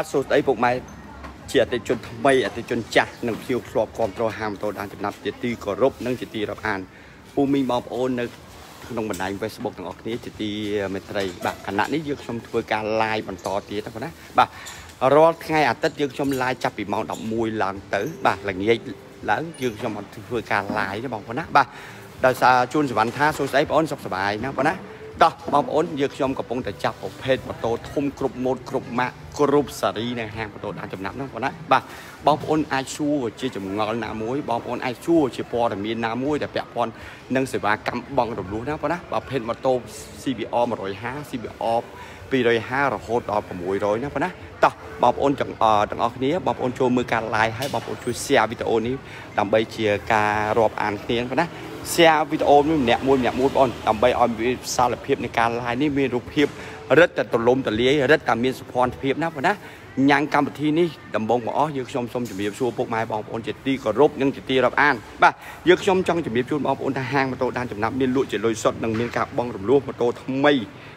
បាទសួស្តីពុកម៉ែជាអតិថិជនថ្មីអតិថិជនចាស់និងភ្ញៀវធ្លាប់គ្រប់គ្រងហាងម៉ូតូដានចំណាប់ជាទីគោរពនិងជាទីរាប់អានពូមីងបងប្អូននៅក្នុងបណ្ដាញ Facebook ទាំងអស់គ្នាជាទីមេត្រីបាទខណៈនេះយើងខ្ញុំធ្វើការ live បន្តទៀតណាបងណាបាទរាល់ថ្ងៃអាទិត្យយើងខ្ញុំ live ចាប់ពីម៉ោង11ឡើងទៅ បាទល្ងាចឡើងយើងខ្ញុំអត់ធ្វើការ live ទេបងប្អូនណាបាទដោយសារជួនសវណ្ណថាសួស្តីបងប្អូនសុខសប្បាយណាបងណា តោះបងប្អូនយើងខ្ញុំកំពុងតែចាប់ប្រភេទម៉ូតូធំគ្រប់ម៉ូតគ្រប់ម៉ាកគ្រប់សារីនៅហាងម៉ូតូដានចំណាប់ហ្នឹងបងណាបាទបងប្អូនអាចសួរជាចម្ងល់ណាមួយបងប្អូនអាចសួរជាព័ត៌មានណាមួយដែលពាក់ព័ន្ធនឹងសេវាកម្មបងរំលោះណាបងណាប្រភេទម៉ូតូ CBR 150 CBR 250រហូតដល់600ណាបងណាតោះបងប្អូនទាំងអស់ទាំងអស់គ្នាបងប្អូនចូលមើលការ live ហើយបងប្អូនជួយ share វីដេអូនេះដើម្បីជាការរាប់អានគ្នាបងណា share វីដេអូនេះម្នាក់មួយម្នាក់មួយបងប្អូនដើម្បីឲ្យមានវិសាលភាពនៃការ live នេះមានរូបភាពរឹតតែទលំទលាយរឹតតែមានសុភ័ណ្ឌភាពណាបងណាញ៉ាំងកម្មវិធីនេះដំបងបងអស់យើងខ្ញុំសូមជម្រាបសួរពុកម៉ែបងប្អូនជាទីគោរពនិងជាទីរាប់អានបាទយើងខ្ញុំចង់ជម្រាបជូនបងប្អូនថាហាងម៉ូតូដានចំណាប់មានលក់ជាលុយសុទ្ធនិងមានការបង់រំលោះម៉ូតូថ្មី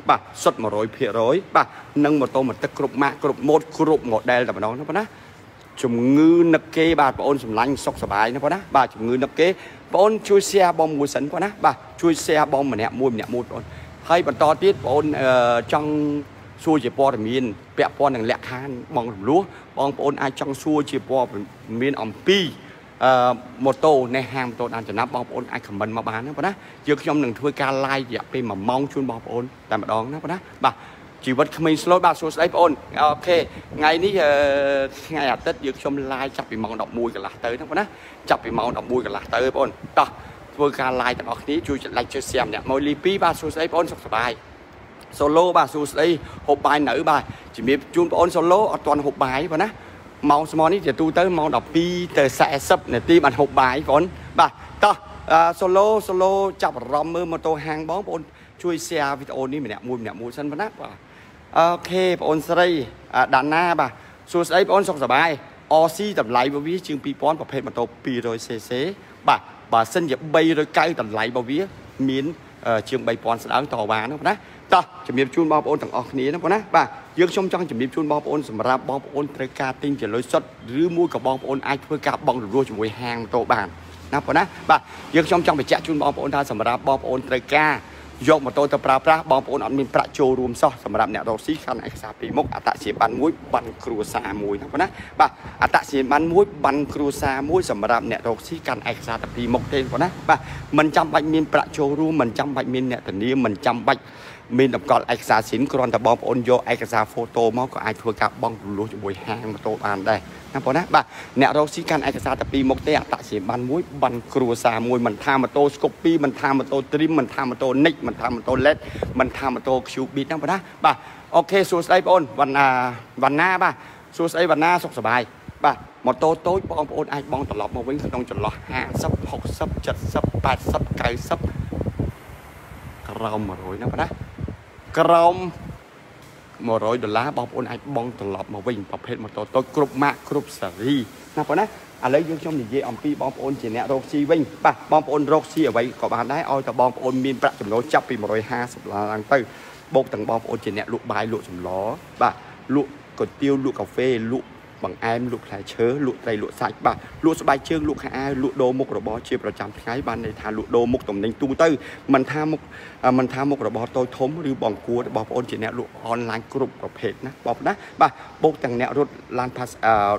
បាទសុទ្ធ100%បាទនិងម៉ូតូមកទឹកគ្រប់ម៉ាកគ្រប់ម៉ូតគ្រប់ model តែម្ដងណាបងណាជំងឺនឹកគេបាទបងអូនសម្លាញ់សុខសប្បាយណាបងណាបាទជំងឺនឹកគេ បងអូនជួយ share បងមួយសិនបងណាបាទជួយ share បងម្នាក់មួយម្នាក់មួយបងអូនហើយបន្តទៀតបងអូនអឺចង់សួរជាព័ត៌មានពាក់ព័ន្ធនឹងលក្ខខណ្ឌបងរំលោះបងប្អូនអាចចង់សួរជាព័ត៌មានអំពីអឺម៉ូតូនៅហាងម៉ូតូដានចំណាប់បងប្អូនអាចខមមិនមកបានណាបងណាយើងខ្ញុំនឹងធ្វើការ live រយៈពេល1ម៉ោងជូនបងប្អូនតែម្ដងណាបងណាបាទ ជីវិតក្មេងស្លូតបាទសួស្តីបងប្អូនអូខេថ្ងៃនេះអឺថ្ងៃអាទិត្យយើងខ្ញុំ live ចាប់ពីម៉ោង11កន្លះទៅណាបងណាចាប់ពីម៉ោង11កន្លះទៅបងប្អូនតោះធ្វើការ live ទាំងអស់គ្នាជួយចុច like ជួយ share ម្នាក់មកលី2បាទសួស្តីបងប្អូនសុខសប្បាយ solo បាទសួស្តីហូបបាយនៅបាទជំរាបជូនបងប្អូន solo អត់ទាន់ហូបបាយបងណាម៉ោងស្មោះនេះជាទូទៅម៉ោង12ទៅ40នាទីបានហូបបាយបងប្អូនបាទតោះអឺ solo solo ចាប់អារម្មណ៍មើលម៉ូតូហាងបងប្អូនជួយ share វីដេអូនេះម្នាក់មួយម្នាក់មួយសិនបងណាបាទ អូខេបងប្អូនស្រីដាណាបាទសួស្តីបងប្អូនសុខសប្បាយ RC តម្លៃរបស់វាជាង2000ប្រភេទម៉ូតូ 200cc បាទបើសិនជា390តម្លៃរបស់វា មានជាង3000ស្ដើងតវ៉ាណាបងណាតោះជំរាបជូនបងប្អូនទាំងអស់គ្នាណាបងណាបាទយើងខ្ញុំចង់ជំរាបជូនបងប្អូនសម្រាប់បងប្អូនត្រូវការទិញជាលុយសុទ្ធឬមួយក៏បងប្អូនអាចធ្វើការបង់រំលោះជាមួយហាងម៉ូតូបានណាបងណាបាទយើងខ្ញុំចង់បញ្ជាក់ជូនបងប្អូនថាសម្រាប់បងប្អូនត្រូវការ យកម៉ូតូទៅប្រើប្រាស់បងប្អូនអត់មានប្រាក់ចូលរួមសោះសម្រាប់អ្នករកស៊ីខាន់ឯកសារពីរមុខអត្តសញ្ញាណប័ណ្ណមួយប័ណ្ណគ្រួសារមួយណាបងណាបាទអត្តសញ្ញាណប័ណ្ណមួយប័ណ្ណគ្រួសារមួយសម្រាប់អ្នករកស៊ីកាន់ឯកសារតែពីរមុខទេបងណាបាទមិនចាំបាច់មានប្រាក់ចូលរួមមិនចាំបាច់មានអ្នកធានាមិនចាំបាច់ មានតម្កល់ឯកសារសិនគ្រាន់តែបងប្អូនយកឯកសារហ្វូតូមកក៏អាចធ្វើការបង់រំលោះជាមួយហាងម៉ូតូបានដែរណាបងណាបាទអ្នករកស៊ីកាន់ឯកសារតែពីរមុខទេអតសញ្ញាបានមួយបានគ្រួសារមួយមិនថាម៉ូតូ Scoopy មិនថាម៉ូតូ Trim មិនថាម៉ូតូ Nick មិនថាម៉ូតូ LED មិនថាម៉ូតូ Qbeat ណាបងណាបាទអូខេសួស្តីបងប្អូនវណ្ណាវណ្ណាបាទសួស្តីវណ្ណាសុខសប្បាយបាទម៉ូតូតូចបងប្អូនអាចបង់ត្រឡប់មកវិញក្នុងចន្លោះ50 60 70 80 90 ក្រោម100ណាបងណាក្រោម100ដុល្លារបងប្អូនអាចបង់ត្រឡប់មកវិញប្រភេទម៉ូតូតូចគ្រប់ម៉ាកគ្រប់ស៊េរីណាបងណាឥឡូវយើងខ្ញុំនិយាយអំពីបងប្អូនជាអ្នករកស៊ីវិញបាទបងប្អូនរកស៊ីអ្វីក៏បានដែរឲ្យតែបងប្អូនមានប្រាក់ចំណូលចាប់ពី150ដុល្លារឡើងទៅបូកទាំងបងប្អូនជាអ្នកលក់បាយលក់សម្លបាទលក់គុយទាវលក់កាហ្វេលក់ បង្អែមលក់ផ្លែឈើលក់ត្រីលក់សាច់បាទលក់ស្បែកជើងលក់ខោអាវលក់ដូរមុខរបរជាប្រចាំថ្ងៃបានន័យថាលក់ដូរមុខតំណែងទូទៅមិនថាមុខមិនថាមុខរបរតូចធំឬបងគួរបងប្អូនជាអ្នកលក់អនឡាញគ្រប់ប្រភេទណាបងប្អូនណាបាទបូកទាំងអ្នករត់ឡាន pass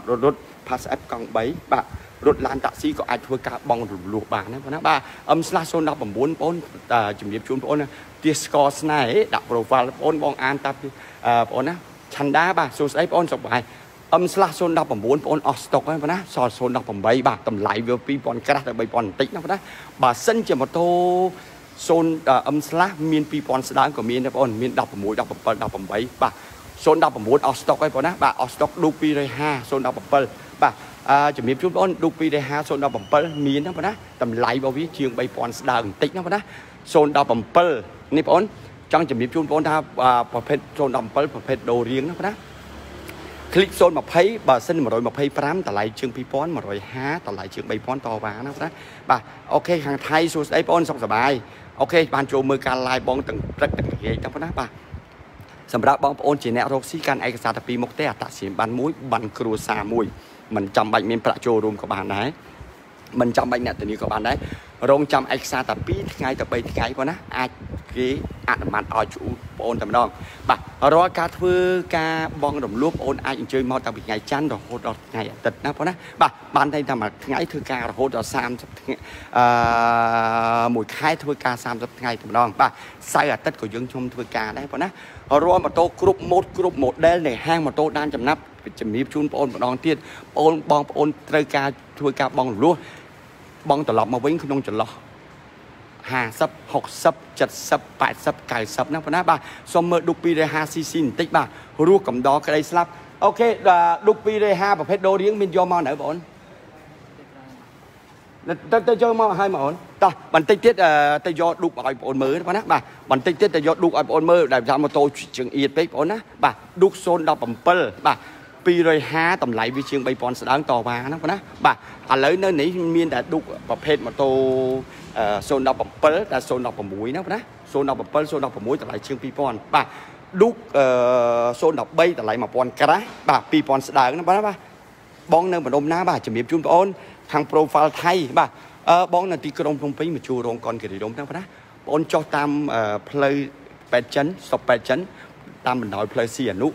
រត់រត់ pass app កង់3បាទរត់ឡានតាក់ស៊ីក៏អាចធ្វើការបង់រំលោះបានណាបងណាបាទ M/019 បងប្អូនជំរាបជូនបងប្អូនទាស្កស្នេហ៍ដាក់ profile បងប្អូនបងអានតាបងប្អូនណាឆន្ទាបាទសួស្តីបងប្អូនសុខសប្បាយ M/019 បងប្អូនអស់ស្តុកហើយបងណាសល់018បាទតម្លៃវា2000ក្រាស់ដល់3000បន្តិចណាបងណាបើសិនជាម៉ូតូ0 M/ មាន2000ស្ដើងក៏មានដែរបងប្អូនមាន16 17 18បាទ019អស់ស្តុកហើយបងណាបាទអស់ស្តុកឌូ250 017បាទអឺជំរាបជូនបងប្អូនឌូ250 017មានណាបងណាតម្លៃរបស់វាជាង3000ស្ដើងបន្តិចណាបងណា017នេះបងប្អូនចង់ជំរាបជូនបងប្អូនថាប្រភេទ017ប្រភេទដូររៀងណាបងណា click 020បើសិន125តម្លៃជាង2000 150តម្លៃជាង3000តវ៉ាណាបងណាបាទអូខេខាងថៃសួស្ដីបងសុខសប្បាយអូខេបានចូលមើលការ live បងទាំងព្រឹកទាំងរាយទាំងប៉ុណ្ណាបាទសម្រាប់បងប្អូនជាអ្នករកស៊ីកាន់ឯកសារតែពីរមុខទេអត្តសញ្ញាណប័ណ្ណមួយប័ណ្ណគ្រួសារមួយមិនចាំបាច់មានប្រាក់ចូលរួមក៏បានដែរមិនចាំបាច់អ្នកធានាក៏បានដែររងចាំឯកសារតែ2ថ្ងៃទៅ3ថ្ងៃប៉ុណ្ណាអាច គេអនុម័តឲ្យជួបងអូនតែម្ដងបាទរាល់ការធ្វើការបងរំលោភបងអូនអាចអញ្ជើញមកតាំងពីថ្ងៃច័ន្ទរហូតដល់ថ្ងៃអាទិត្យណាបងណាបាទបានតែតែមួយថ្ងៃធ្វើការរហូតដល់30ថ្ងៃអឺមួយខែធ្វើការ30ថ្ងៃតែម្ដងបាទសៅរ៍អាទិត្យក៏យើងខ្ញុំធ្វើការដែរបងណារាល់ម៉ូតូគ្រប់ម៉ូតគ្រប់ model នៃហាងម៉ូតូដានចំណាប់ជំរាបជូនបងអូនម្ដងទៀតបងអូនបងប្អូនត្រូវការធ្វើការបងរំលោះបងត្រឡប់មកវិញក្នុងចន្លោះ 50 60 70 80 90ណាបងណាបាទសូមមើលឌុក 250cc បន្តិចបាទរស់កំដរក្តីស្លាប់អូខេឌុក250ប្រភេទដូររៀងមានយកមកនៅបងទៅទៅយកមកឲ្យបងអូនតោះបន្តិចទៀតទៅយកឌុកឲ្យបងអូនមើលបងណាបាទបន្តិចទៀតទៅយកឌុកឲ្យបងអូនមើលដែលថាម៉ូតូជើងអៀតពេកបងអូនណាបាទឌុក017បាទ250តម្លៃវាជាង3000ស្ដើងតវ៉ាហ្នឹងបងណាបាទឥឡូវនៅនេះមានតែឌុកប្រភេទម៉ូតូ 017តែ016ណាបងណា017 016តម្លៃជាង2000បាទឌុក013តម្លៃ1000ក្រាស់បាទ2000ស្ដើងណាបងណាបាទបងនៅម្ដុំណាបាទជំរាបជូនបងអូនខាង profile ថៃបាទអឺបងនៅទីក្រុងភ្នំពេញមកជួររោងកុនគិរីរំហ្នឹងបងណាបងចុះតាមផ្លូវប៉ែតចិនសុបប៉ែតចិនតាមបណ្ដោយផ្លូវស៊ីអនុ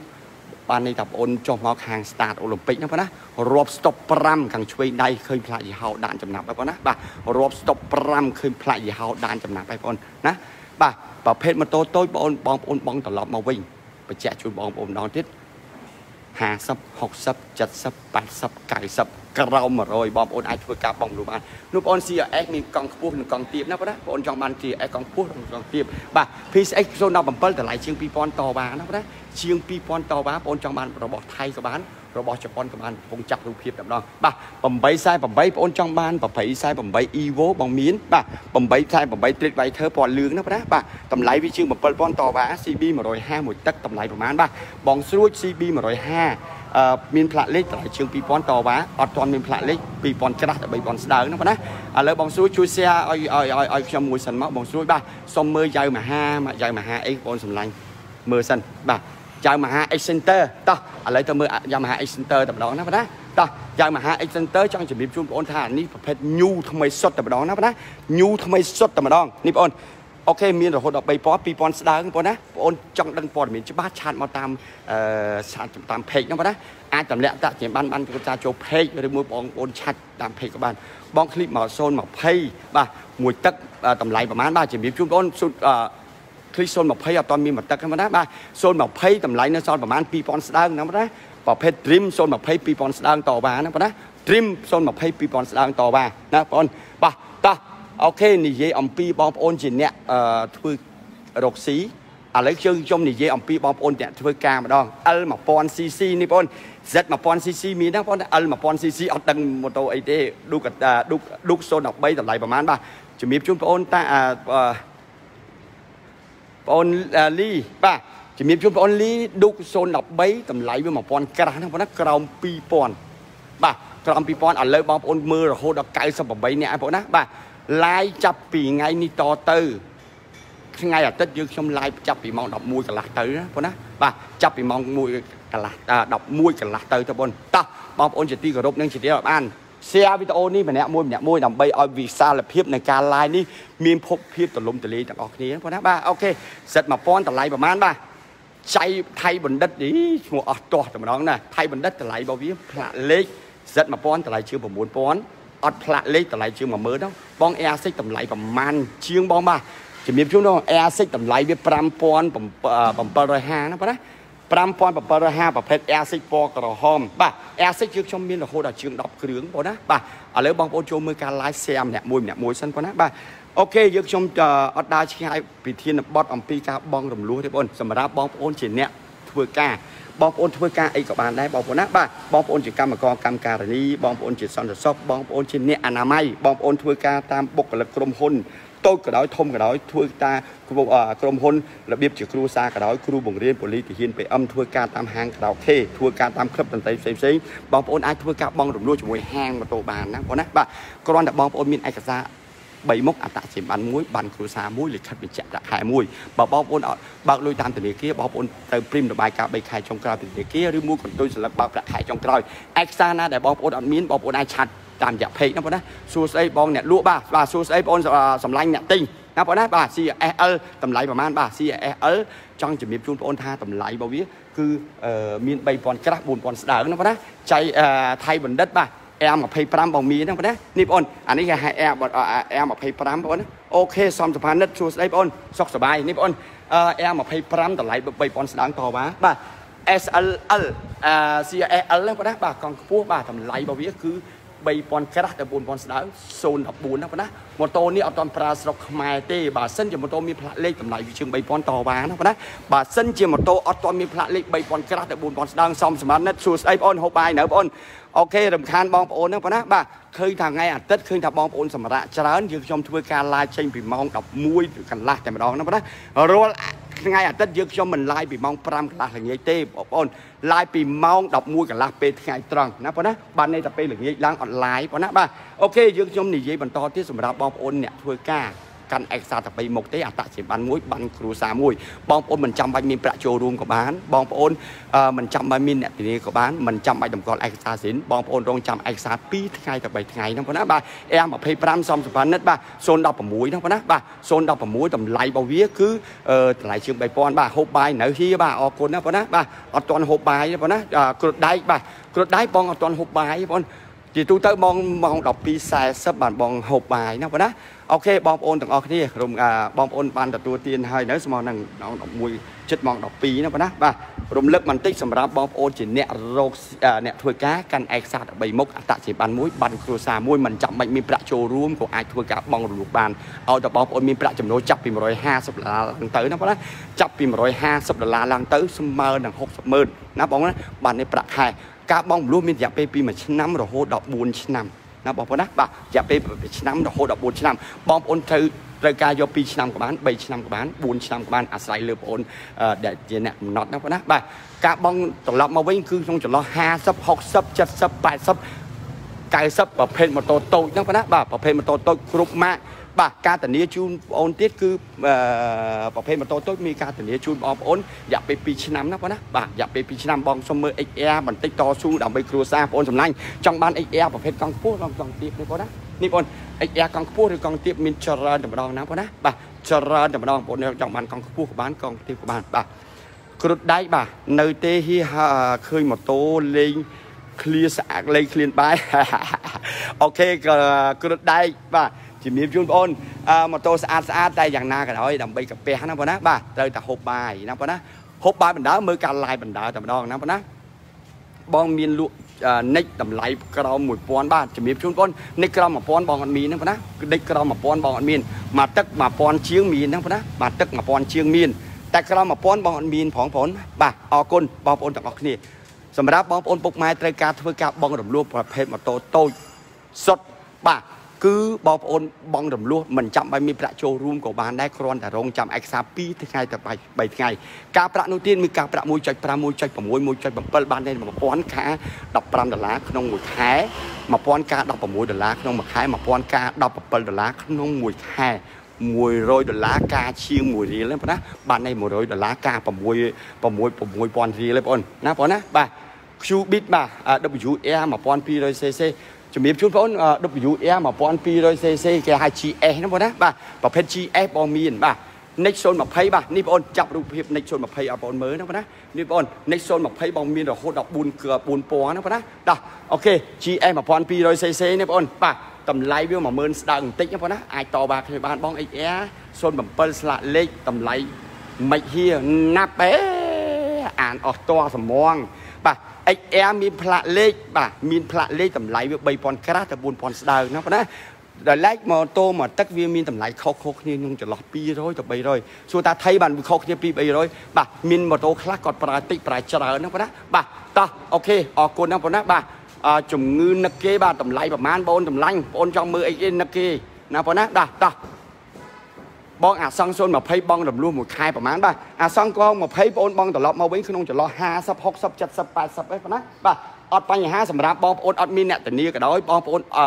បានន័យថាបងអូនចុះមកខាង start អូឡ িম্প ិកណាបងណារាប់ stop 5ខាងឆ្វេងដៃឃើញផ្លាកយីហោដានចំណាប់ហើយបងណាបាទរាប់ stop 5ឃើញផ្លាកយីហោដានចំណាប់ហើយបងណាបាទប្រភេទម៉ូតូតូចបងអូនបងប្អូនបងត្រឡប់មកវិញបញ្ជាក់ជូនបងប្អូនម្ដងទៀត50 60 70 80 90 ក្រោម100បងប្អូនអាចធ្វើការបងនោះបាននោះបងប្អូន CRS មានកង់ខ្ពស់និងកង់ទាបណាបងណាបងប្អូនចង់បាន CRS កង់ខ្ពស់និងកង់ទាបបាទ PCX 017តម្លៃជាង2000តវ៉ាណាបងណាជាង2000តវ៉ាបងប្អូនចង់បានរបស់ថៃក៏បានរបស់ជប៉ុនក៏បានកំពុងចាក់រូបភាពតែម្ដងបាទ848បងប្អូនចង់បាន848 Evo បងមានបាទ848 Street Fighter ពណ៌លឿងណាបងណាបាទតម្លៃវាជាង7000តវ៉ា CB 150មួយទឹកតម្លៃប្រហែលបាទបងស្រួច CB 150អឺ មានផ្លាកលេខតម្លៃជាង2000តវ៉ាអត់ទាន់មានផ្លាកលេខ2000ក្រាស់ដល់3000ស្ដើងណាបងណាឥឡូវបងស្រួយជួយ share ឲ្យឲ្យឲ្យឲ្យខ្ញុំមួយសិនមកបងស្រួយបាទសុំមើលយ៉ៅមហាយ៉ៅមហាអីបងសម្លាញ់មើលសិនបាទយ៉ៅមហា X Center តោះឥឡូវទៅមើលយ៉ៅមហា X Center តែម្ដងណាបងណាតោះយ៉ៅមហា X Center ចង់ជម្រាបជូនបងប្អូនថានេះប្រភេទ new ថ្មីសុទ្ធតែម្ដងណាបងណា new ថ្មីសុទ្ធតែម្ដងនេះបងប្អូន អូខេមានរហូតដល់3000 2000ស្ដើងបងណាបងអូនចង់ដឹងព័ត៌មានច្បាស់ឆាតមកតាមអឺឆាតតាម page ហ្នឹងបងណាអាចតម្លាក់តាក់ជាបានបានគេថាចូល page ឬមួយបងប្អូនឆាត់តាម page ក៏បានបងคลิปមក020បាទមួយទឹកតម្លៃប្រហែលបាទជំរាបជូនបងអូន คลิก020អត់ទាន់មានមកទឹកហ្នឹងណាបាទ020តម្លៃនៅសល់ប្រហែល2000ស្ដើងហ្នឹងណាប្រភេទ Dream 020 2000ស្ដើងតបាណាបងណា Dream 020 2000ស្ដើងតបាណាបងបាទតោះ អូខេនិយាយអំពីបងប្អូនជាអ្នកធ្វើរកស៊ីឥឡូវយើងខ្ញុំនិយាយអំពីបងប្អូនអ្នកធ្វើការម្ដង L 1000cc នេះបង Z 1000cc មានណាបង L 1000cc អត់ដឹងម៉ូតូអីទេឌូកឌូកឌូក013តម្លៃប្រហែលបាទជំរាបជូនបងប្អូនតាបងអូនលីបាទជំរាបជូនបងអូនលីឌុក013តម្លៃវា1000ក្រាស់ហ្នឹងបងណាក្រោម2000បាទក្រោម2000ឥឡូវបងប្អូនមើលរហូតដល់98នាក់បងណាបាទ live ចាប់ពីថ្ងៃនេះតទៅថ្ងៃអាទិត្យយើងខ្ញុំ live ចាប់ពីម៉ោង11កន្លះទៅណាបងណាបាទចាប់ពីម៉ោង1កន្លះ11កន្លះទៅទៅបងតោះបងប្អូនជាទីគោរពនិងជាទីរាប់អាន share វីដេអូនេះម្នាក់មួយម្នាក់មួយដើម្បីឲ្យវិសាលភាពនៃការ live នេះមានភពភាពទលំទលាយទាំងអស់គ្នាបងណាបាទអូខេសិត1000តម្លៃប្រហែលបាទចៃថៃបណ្ឌិតនេះឈ្មោះអស់ទាស់តែម្ដងណាថៃបណ្ឌិតតម្លៃរបស់វាផ្លាកលេខសិត1000តម្លៃជាង9000 អត់ផ្លាកលេខតម្លៃជាង10000ហ្នឹងបង Air 6តម្លៃប្រមាណជាងបងបាទជំរាបជូនដល់ Air 6តម្លៃវា5750ណាបងណា5750ប្រភេទ Air 6ពណ៌ក្រហមបាទ Air 6យើងខ្ញុំមានរហូតដល់ជាង10គ្រឿងបងណាបាទឥឡូវបងប្អូនចូលមើលការ live share ម្នាក់មួយម្នាក់មួយសិនបងណាបាទអូខេយើងខ្ញុំអត់ដើរឆ្ងាយពីធានបត់អំពីការបងរំលោះទេបងសម្រាប់បងប្អូនជាអ្នកធ្វើការ បងប្អូនធ្វើការអីក៏បានដែរបងប្អូនណាបាទបងប្អូនជាកម្មករកម្មការិនីបងប្អូនជាសន្តិសុខបងប្អូនជាអ្នកអនាម័យបងប្អូនធ្វើការតាមបុគ្គលិកក្រុមហ៊ុនតូចក៏ដោយធំក៏ដោយធ្វើតាក្រុមហ៊ុនរបៀបជាគ្រូសាក៏ដោយគ្រូបង្រៀនប៉ូលីសទាហាន PM ធ្វើការតាមហាងក្រៅខេធ្វើការតាមក្លឹបតន្ត្រីផ្សេងផ្សេងបងប្អូនអាចធ្វើការបងរំលោះជាមួយហាងម៉ូតូបានណាបងណាបាទគ្រាន់តែបងប្អូនមានឯកសារ 3មុខអត្តជាបានមួយបានគ្រួសារមួយលិខិតបញ្ជាក់ប្រាក់ខែមួយបើបងប្អូនបើកលុយតាមធនាគារបងប្អូនទៅព្រីមរបាយការណ៍3ខែចុងក្រោយពីធនាគារឬមួយកន្ទុយសម្រាប់បើកប្រាក់ខែចុងក្រោយឯកសារណាដែលបងប្អូនអត់មានបងប្អូនអាចឆាត់តាមរយៈ page ណាបងណាសួស្ដីបងអ្នកលក់បាទបាទសួស្ដីបងសម្លាញ់អ្នកទិញណាបងណាបាទ CSL តម្លៃប្រហែលបាទ CSL ចង់ជំរាបជូនបងអូនថាតម្លៃរបស់វា គឺមាន3000ក្រាស់4000ស្ដើងណាបងណាចៃថៃបណ្ឌិតបាទ R25 បងមានហ្នឹងបងណានេះបងអានេះគេហៅ R R25 បងណាអូខេសំសភានិតសួស្ដីបងសុខសប្បាយនេះបង R25 តម្លៃ3000ស្ដើងតបាទបាទ SLL CSL ហ្នឹងបងណាបាទកង់ខ្ពស់បាទតម្លៃរបស់វាគឺ 3000ក្រាស់ដល់4000ស្ដើង014ណាបងណាម៉ូតូនេះអត់ទាន់ប្រើស្រុកខ្មែរទេបើសិនជាម៉ូតូមានផ្លាកលេខតម្លៃវាជាង3000តវ៉ាណាបងណាបើសិនជាម៉ូតូអត់ទាន់មានផ្លាកលេខ3000ក្រាស់ដល់4000ស្ដើងសំសម្រាប់និតសួស្ដីបងហូបបាយនៅបងអូខេរំខានបងប្អូនហ្នឹងបងណាបាទឃើញថាថ្ងៃអាទិត្យឃើញថាបងប្អូនសម្រាប់ច្រើនយើងខ្ញុំធ្វើការ live ចេញពីម៉ោង11កន្លះតែម្ដងណាបងណារាល់ ថ្ងៃអាទិត្យយើងខ្ញុំមិន live ពីម៉ោង5កន្លះល្ងាចទេបងប្អូន live ពីម៉ោង11កន្លះពេលថ្ងៃត្រង់ណាបងណាបាទនេះតែពេលល្ងាចឡើងអត់ live បងណាបាទអូខេយើងខ្ញុំនិយាយបន្តទៀតសម្រាប់បងប្អូនអ្នកធ្វើការ កាន់ឯកសារតែ3មុខទេអត្តសញ្ញាណប័ណ្ណមួយប័ណ្ណគ្រួសារមួយបងប្អូនមិនចាំបាច់មានប្រាក់ចូលរួមក៏បានបងប្អូនមិនចាំបាច់មានអ្នកធានាក៏បានមិនចាំបាច់តម្កល់ឯកសារសិនបងប្អូនរងចាំឯកសារ2ថ្ងៃទៅ3ថ្ងៃហ្នឹងបងណាបាទ R25 សំសម្បណ្ឌិតបាទ016ហ្នឹងបងណាបាទ016តម្លៃរបស់វាគឺតម្លៃជាង3000បាទហូបបាយនៅហៀបាទអរគុណណាបងណាបាទអត់ទាន់ហូបបាយទេបងណាគ្រុតដែកបាទគ្រុតដែកបងអត់ទាន់ហូបបាយបងជាទូទៅម៉ោងម៉ោង12:40បានបងហូបបាយណាបងណា អូខេបងប្អូនទាំងអស់គ្នាក្រុមបងប្អូនបានទទួលទានហើយនៅស្មើនឹងម៉ោង11ជិតម៉ោង12ណាបងណាបាទរំលឹកបន្តិចសម្រាប់បងប្អូនជាអ្នករោគអ្នកធ្វើការកាន់ឯកសារ13មុខអត្តជាបានមួយបានគ្រួសារមួយមិនចាំបាច់មានប្រាក់ចូលរួមក៏អាចធ្វើការបងរលូកបានឲ្យតែបងប្អូនមានប្រាក់ចំណូលចាប់ពី150ដុល្លារឡើងទៅណាបងណាចាប់ពី150ដុល្លារឡើងទៅស្មើនឹង60ម៉ឺនណាបងណាបាននេះប្រាក់ខែការបងមលុះមានរយៈពេលពី1ឆ្នាំរហូតដល់4ឆ្នាំ ណាបងប្អូនណាបាទរយៈពេលឆ្នាំរហូតដល់4ឆ្នាំបងប្អូនត្រូវត្រូវការយក2ឆ្នាំក៏បាន3ឆ្នាំក៏បាន4ឆ្នាំក៏បានអាស្រ័យលើបងប្អូនដែលជាអ្នកកំណត់ណាបងណាបាទការបងត្រឡប់មកវិញគឺក្នុងចន្លោះ50 60 70 80 90ប្រភេទម៉ូតូតូចហ្នឹងបងណាបាទប្រភេទម៉ូតូតូចគ្រប់ម៉ាក បាទការធានាជូនបងប្អូនទៀតគឺប្រភេទម៉ូតូតូចមានការធានាជូនបងប្អូនរយៈពេល2ឆ្នាំណាបងណាបាទរយៈពេល2ឆ្នាំបងសុំមើល XR បន្តិចតស៊ូដើម្បីគ្រួសារបងប្អូនសម្លាញ់ចង់បាន XR ប្រភេទកង់ខ្ពស់ដល់កង់ទាបនេះបងណានេះបង XR កង់ខ្ពស់ឬកង់ទាបមានច្រើនតែម្ដងណាបងណាបាទច្រើនតែម្ដងបងប្អូនចង់បានកង់ខ្ពស់ក៏បានកង់ទាបក៏បានបាទគ្រុតដៃបាទនៅទេហៀឃើញម៉ូតូលេង clear ស្អាតលេង clean បាយអូខេគ្រុតដៃបាទ ជំរាបជូនបងអូនអឺម៉ូតូស្អាតស្អាតតែយ៉ាងណាក៏ដោយដើម្បីកាពះណាបងណាបាទត្រូវតែហូបបាយណាបងណាហូបបាយបណ្ដើមើលការ live បណ្ដើតែម្ដងណាបងណាបងមានលក់និចតម្លៃក្រោម1000បាទជំរាបជូនបងនិចក្រោម1000បងអត់មានហ្នឹងបងណានិចក្រោម1000បងអត់មានមកទឹក1000ជាងមានហ្នឹងបងណាបាទទឹក1000ជាងមានតែក្រោម1000បងអត់មានផងបងបាទអរគុណបងប្អូនទាំងអស់គ្នាសម្រាប់បងប្អូនពុកម៉ែត្រូវការធ្វើការបងរំលោះប្រភេទម៉ូតូតូចសុទ្ធបាទ គឺបងប្អូនបងរំលោះមិនចាំបាច់មានប្រាក់ចូលរួមក៏បានដែរគ្រាន់តែរងចាំឯកសារ2ថ្ងៃទៅ3ថ្ងៃការប្រាក់នោះទៀតមានការប្រាក់1.5 1.6 1.7បានតែ1000ខា15ដុល្លារក្នុងមួយខែ1000ការ16ដុល្លារក្នុងមួយខែ1000ការ17ដុល្លារក្នុងមួយខែ100ដុល្លារការជាង1រៀលណាបងណាបាននៃ100ដុល្លារការ6 6 6000រៀលទេបងណាបងណាបាទ Qbit បាទ WR 1200cc ជំរាបជូនបង WR 1200cc គេហៅ GS ណាបងណាបាទប្រភេទ GS បងមានបាទ Next 020បាទនេះបងចាប់រូបភាព Next 020ឲ្យបងមើលណាបងណានេះបង Next 020បងមានរហូតដល់4គឺ4ពណ៌ណាបងណាដោះអូខេ GS 1200cc នេះបងបាទតម្លៃវា10000ស្ដើងបន្តិចណាបងណាអាចតបាគ្នាបានបង XR 07ស្លាកលេខតម្លៃមិនហៀណាប់អេអានអស់តសំងបាទ XR មានផ្លាកលេខបាទមានផ្លាកលេខតម្លៃវា3000ក្រាស់ទៅ4000ស្ដើងណាបងណាដល់ឡែកម៉ូតូមកទឹកវាមានតម្លៃខុសៗគ្នាក្នុងចន្លោះ200ទៅ300សួរថាថៃបានវាខុសគ្នាពី300បាទមានម៉ូតូខ្លះគាត់ប្រើតិចប្រើច្រើនណាបងណាបាទតោះអូខេអរគុណណាបងណាបាទជំងឺនឹកគេបាទតម្លៃប្រហែលបងតម្លាញបងចង់មើលអីគេនឹកគេណាបងណាដាស់តោះ បងអាសង្ឃ020បងរំលោះមួយខែប្រហែលបាទអាសង្ឃកង20បងបងត្រឡប់មកវិញក្នុងចន្លោះ50 60 70 80អីប៉ុណ្ណាបាទអត់បញ្ហាសម្រាប់បងប្អូនអត់មានអ្នកធានាក៏ដោយបងប្អូនអឺ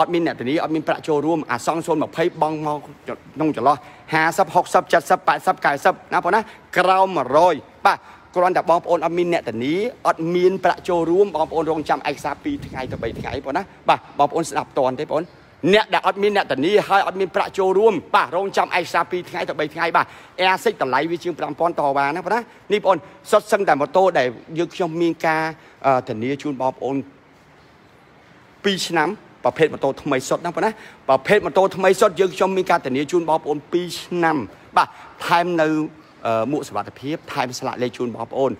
អត់មានអ្នកធានាអត់មានប្រាក់ចូលរួមអាសង្ឃ020បងមកក្នុងចន្លោះ50 60 70 80 90ណាបងណាក្រោម100បាទគ្រាន់តែបងប្អូនអត់មានអ្នកធានាអត់មានប្រាក់ចូលរួមបងប្អូនរងចាំឯកសារ2ថ្ងៃទៅ3ថ្ងៃបងណាបាទបងប្អូនស្ដាប់តន់ទេបងអ្ន កដែលអត់មានអ្នកធានាហើយអត់មានប្រាក់ចូលរួមបាទរងចាំឯកសារ2ថ្ងៃទៅ3ថ្ងៃបាទ Air 6តម្លៃវាជាង5000តវ៉ាណាបងណានេះបងសុទ្ធសឹងតែម៉ូតូដែលយើងខ្ញុំមានការធានាជូនបងប្អូន2ឆ្នាំប្រភេទម៉ូតូថ្មីសុទ្ធណាបងណាប្រភេទម៉ូតូថ្មីសុទ្ធយើងខ្ញុំមានការធានាជូនបងប្អូន2ឆ្នាំបាទថែមនៅមួកសុវត្ថិភាពថែមស្លាកលេខជូនបងប្អូន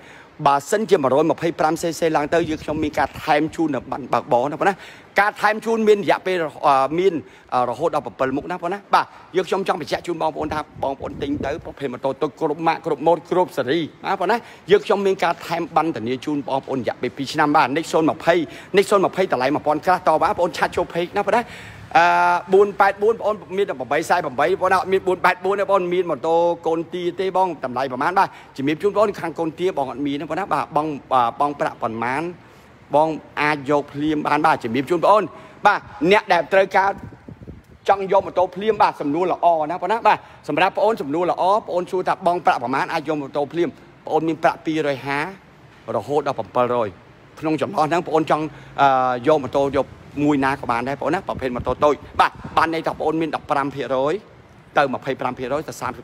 បើសិនជា 125cc ឡើងទៅយើងខ្ញុំមានការថែមជូននៅបានបើកបណាបងណាការថែមជូនមានរយៈពេលមានរហូតដល់7មុខណាបងណាបាទយើងខ្ញុំចង់បញ្ជាក់ជូនបងប្អូនថាបងប្អូនទិញទៅប្រភេទម៉ូតូទុកគ្រប់ម៉ាកគ្រប់ម៉ូតគ្រប់សេរីណាបងណាយើងខ្ញុំមានការថែមបណ្ឌនាជូនបងប្អូនរយៈពេល2ឆ្នាំបាទ Next 020 Next 020តម្លៃ1000ក្រាស់តបាទបងប្អូនឆាត់ចូល page ណាបងណា អឺ484បងប្អូនមានតែ848បងប្អូនអត់មាន484ទេបងប្អូនមានម៉ូតូកូនទាទេបងតម្លៃប្រហែលបាទជំរាបជូនបងប្អូនខាងកូនទាបងអត់មានទេបងណាបាទបងបងប្រាក់ប្រហែលបងអាចយកភ្លាមបានបាទជំរាបជូនបងប្អូនបាទអ្នកដែលត្រូវការចង់យកម៉ូតូភ្លាមបាទសំណួរល្អណាបងណាបាទសម្រាប់បងអូនសំណួរល្អបងអូនសួរថាបងប្រាក់ប្រមាណអាចយកម៉ូតូភ្លាមបងអូនមានប្រាក់250រហូតដល់700ក្នុងចំណោះហ្នឹងបងអូនចង់យកម៉ូតូយកមួយណាក៏បានដែរបងណាប្រភេទម៉ូតូតូចបាទបានន័យថាបងមាន15%ទៅ25%ទៅ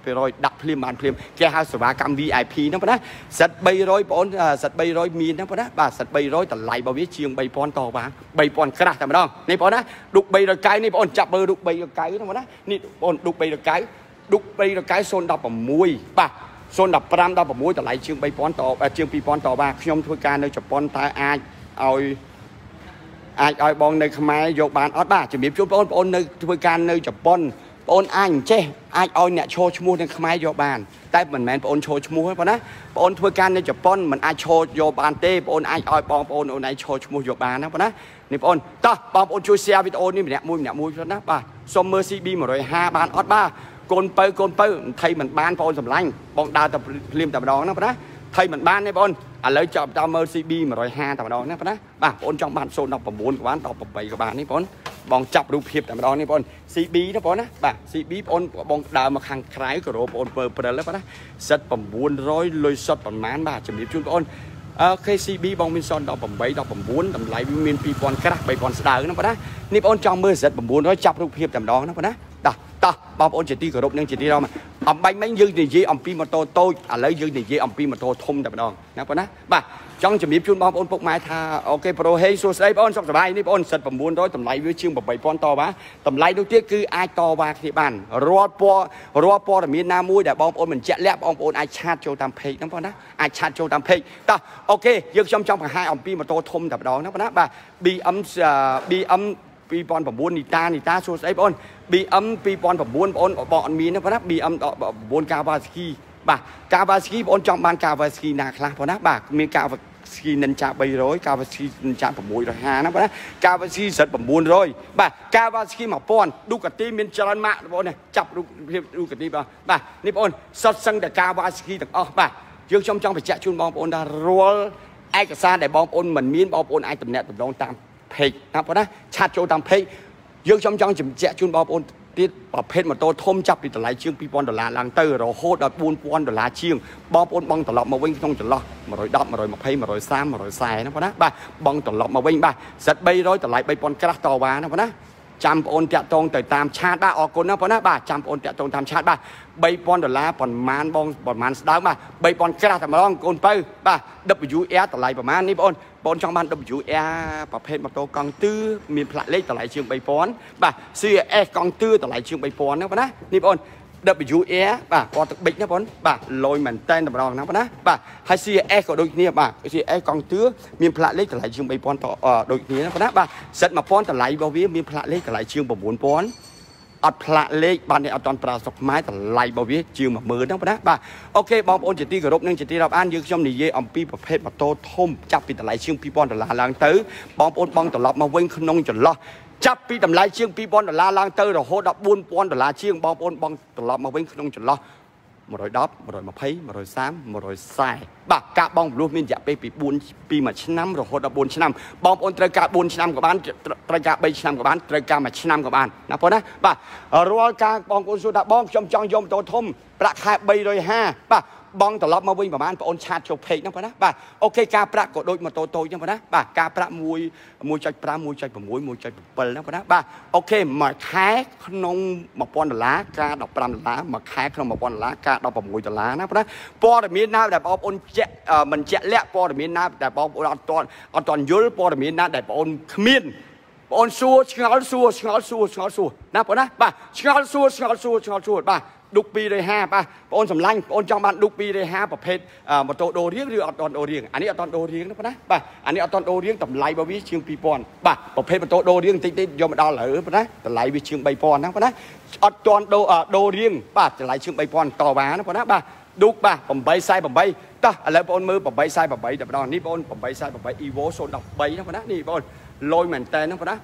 30%ដាក់ភ្លាមបានភ្លាមគេហៅសេវាកម្ម VIP ហ្នឹងបងណាសិត300បងសិត300មានហ្នឹងបងណាបាទសិត300តម្លៃរបស់វាជាង3000តបាន3000ក្រាស់តែម្ដងនេះបងណាឌុក300កៅនេះបងចាប់មើលឌុក300កៅហ្នឹងបងណានេះបងឌុក300កៅឌុក300កៅ016បាទ015 16តម្លៃជាង3000តជាង2000តបាទខ្ញុំធ្វើការនៅជប៉ុនតើអាចឲ្យ អាចឲ្យបងនៅខ្មែរយកបានអត់បាទជំរាបជូនបងប្អូននៅធ្វើការនៅជប៉ុនបងអូនអាចអញ្ចេះអាចឲ្យអ្នកឈរឈ្មោះនៅខ្មែរយកបានតែមិនមែនបងអូនឈរឈ្មោះទេបងណាបងអូនធ្វើការនៅជប៉ុនមិនអាចឈរយកបានទេបងអូនអាចឲ្យបងប្អូនអូនឯងឈរឈ្មោះយកបានណាបងណានេះបងអូនតោះបងប្អូនជួយ share វីដេអូនេះម្នាក់មួយម្នាក់មួយផងណាបាទសុំមើល CB 150បានអត់បាទកូនបើកូនបើថៃមិនបានបងអូនសម្លាញ់បងដើរតែភ្លាមតែម្ដងណាបងណាថៃមិនបានទេបងអូន ឥឡូវចាប់តាមមើល CB 150តែម្ដងណាបងណាបាទបងអូនចង់បាន019ក៏បាន18ក៏បាននេះបងអូនបងចាប់រូបភាពតែម្ដងនេះបង CB ណាបងណាបាទ CB បងបងដើរមកខាងក្រៅក៏រោបងពើព្រិលបងណាសិត900លុយសុតប្រហែលបាទជំរាបជូនបងអឺ KCB បងមានសន18 19តម្លៃវាមាន2000ក្រាស់3000ស្ដើងណាបងណានេះបងចង់មើលសិត900ចាប់រូបភាពតែម្ដងណាបងណា តោះតតោះបងប្អូនជាទីគោរពនិងជាទីរំអំបាញ់មិញយើងនិយាយអំពីម៉ូតូតូចឥឡូវយើងនិយាយអំពីម៉ូតូធំតែម្ដងណាបងណាបាទចង់ជំរាបជូនបងប្អូនពុកម៉ែថាអូខេប្រូហេសួស្ដីបងប្អូនសុខសប្បាយនេះបងប្អូនសិត900តម្លៃវាជាង8000តវ៉ាតម្លៃនោះទៀតគឺអាចតវ៉ាគ្នាបានរាល់ពណ៌រាល់ព័ត៌មានណាមួយដែលបងប្អូនមិនជាក់លាក់បងប្អូនអាចឆាតចូលតាម page ហ្នឹងបងណាអាចឆាតចូលតាម page តោះអូខេយើងខ្ញុំចង់បង្ហាញអំពីម៉ូតូធំតែម្ដងណាបងណាបាទ BM BM 2009នីតានីតាសួស្ដីបង BM 2009បងប្អូនបងអត់មានទេបងណា BM 9 Kawasaki បាទ Kawasaki បងប្អូនចង់បាន Kawasaki ណាខ្លះបងណាបាទមាន Kawasaki Ninja 300 Kawasaki Ninja 650ណាបងណា Kawasaki Z 900បាទ Kawasaki 1000 Ducati មានច្រើនម៉ាកបងប្អូនចាប់រូបភាព Ducati បាទបាទនេះបងប្អូនសុទ្ធសឹងតែ Kawasaki ទាំងអស់បាទយើងខ្ញុំចង់បញ្ជាក់ជូនបងប្អូនថារាល់ឯកសារដែលបងប្អូនមិនមានបងប្អូនអាចតំណាក់តំណងតាម page ណាបងណាឆាតចូលតាម page យើងខ្ញុំចង់បញ្ជាក់ជូនបងប្អូនទៀតប្រភេទម៉ូតូធំចាប់ពីតម្លៃជាង2000ដុល្លារឡើងទៅរហូតដល់4000ដុល្លារជាងបងប្អូនបងត្រឡប់មកវិញក្នុងចន្លោះ110 120 130 140ណាបងណាបាទបងត្រឡប់មកវិញបាទសិត300តម្លៃ3000ក្រាស់តវ៉ាណាបងណា ចាំបងអូនតាក់តងទៅតាមឆាតបាទអរគុណណាបងណាបាទចាំបងអូនតាក់តងតាមឆាតបាទ3000ដុល្លារប្រមាណបងប្រមាណស្ដើងបាទ3000ក្រាស់តែម្ដងកូនបើបាទ WR តម្លៃប្រមាណនេះបងអូនបងចង់បាន WR ប្រភេទម៉ូតូកង់ទឿមានផ្លាកលេខតម្លៃជាង3000បាទ CRS កង់ទឿតម្លៃជាង3000ណាបងណានេះបង WR បាទពណ៌ទឹកប៊ិចណាបងបាទលយមែនតែនតម្រងណាបងណាបាទហើយ CRS ក៏ដូចគ្នាបាទ CRS កង់ទឿមានផ្លាកលេខតម្លៃជាង3000តដូចគ្នាណាបងណាបាទសិត1000តម្លៃរបស់វាមានផ្លាកលេខតម្លៃជាង9000អត់ផ្លាកលេខបាននេះអត់តន់ប្រើស្រុកខ្មែរតម្លៃរបស់វាជាង10000ហ្នឹងបងណាបាទអូខេបងប្អូនជាទីគោរពនិងជាទីរាប់អានយើងខ្ញុំនិយាយអំពីប្រភេទម៉ូតូធំចាប់ពីតម្លៃជាង2000ដុល្លារឡើងទៅបងប្អូនបងត្រឡប់មកវិញក្នុងចន្លោះ ចាប់ពីតម្លៃជាង2000ដុល្លារឡើងទៅរហូតដល់4000ដុល្លារជាងបងប្អូនបងត្រឡប់មកវិញក្នុងចន្លោះ110 120 130 140បាទការបងរស់មានរយៈពេលពី4ពី1ឆ្នាំរហូតដល់4ឆ្នាំបងប្អូនត្រូវការ4ឆ្នាំក៏បានត្រូវការ3ឆ្នាំក៏បានត្រូវការ1ឆ្នាំក៏បានណាបងណាបាទរាល់ការបងប្អូនសួរថាបងខ្ញុំចង់យកម៉ូតូធំប្រាក់ខែ350បាទ បងត្រឡប់មកវិញប្រហែលបងអូន chat ចូល page ហ្នឹងបងណាបាទ OK ការប្រាក់ក៏ដូចម៉ូតូតូចហ្នឹងបងណាបាទការប្រាក់1 1.5 1.6 1.7ហ្នឹងបងណាបាទ OK មួយខែក្នុង1000ដុល្លារការ15ដុល្លារមួយខែក្នុង1000ដុល្លារការ16ដុល្លារណាបងណាព័ត៌មានណាដែលបងប្អូនជាក់មិនជាក់លាក់ព័ត៌មានណាដែលបងប្អូនអត់ទាន់អត់ទាន់យល់ព័ត៌មានណាដែលបងប្អូនគ្មានបងអូនសួរឆ្ងល់សួរឆ្ងល់សួរឆ្ងល់សួរណាបងណាបាទឆ្ងល់សួរឆ្ងល់សួរឆ្ងល់សួរបាទ ឌុក250បាទបងអូនសម្លាញ់បងអូនចង់បានឌុក250ប្រភេទម៉ូតូដូរៀងឬអត់តដូរៀងអានេះអត់តដូរៀងណាបងណាបាទអានេះអត់តដូរៀងតម្លៃរបស់វាជាង2000បាទប្រភេទម៉ូតូដូរៀងតិចតិចយកមកដល់ឥឡូវបងណាតម្លៃវាជាង3000ណាបងណាអត់តដូដូរៀងបាទតម្លៃជាង3000តវ៉ាណាបងណាបាទឌុកបាទ848តោះឥឡូវបងអូនមើល848តែម្ដងនេះបងអូន848 Evo 013ណាបងណានេះបងអូនលយមែនតើណាបងណា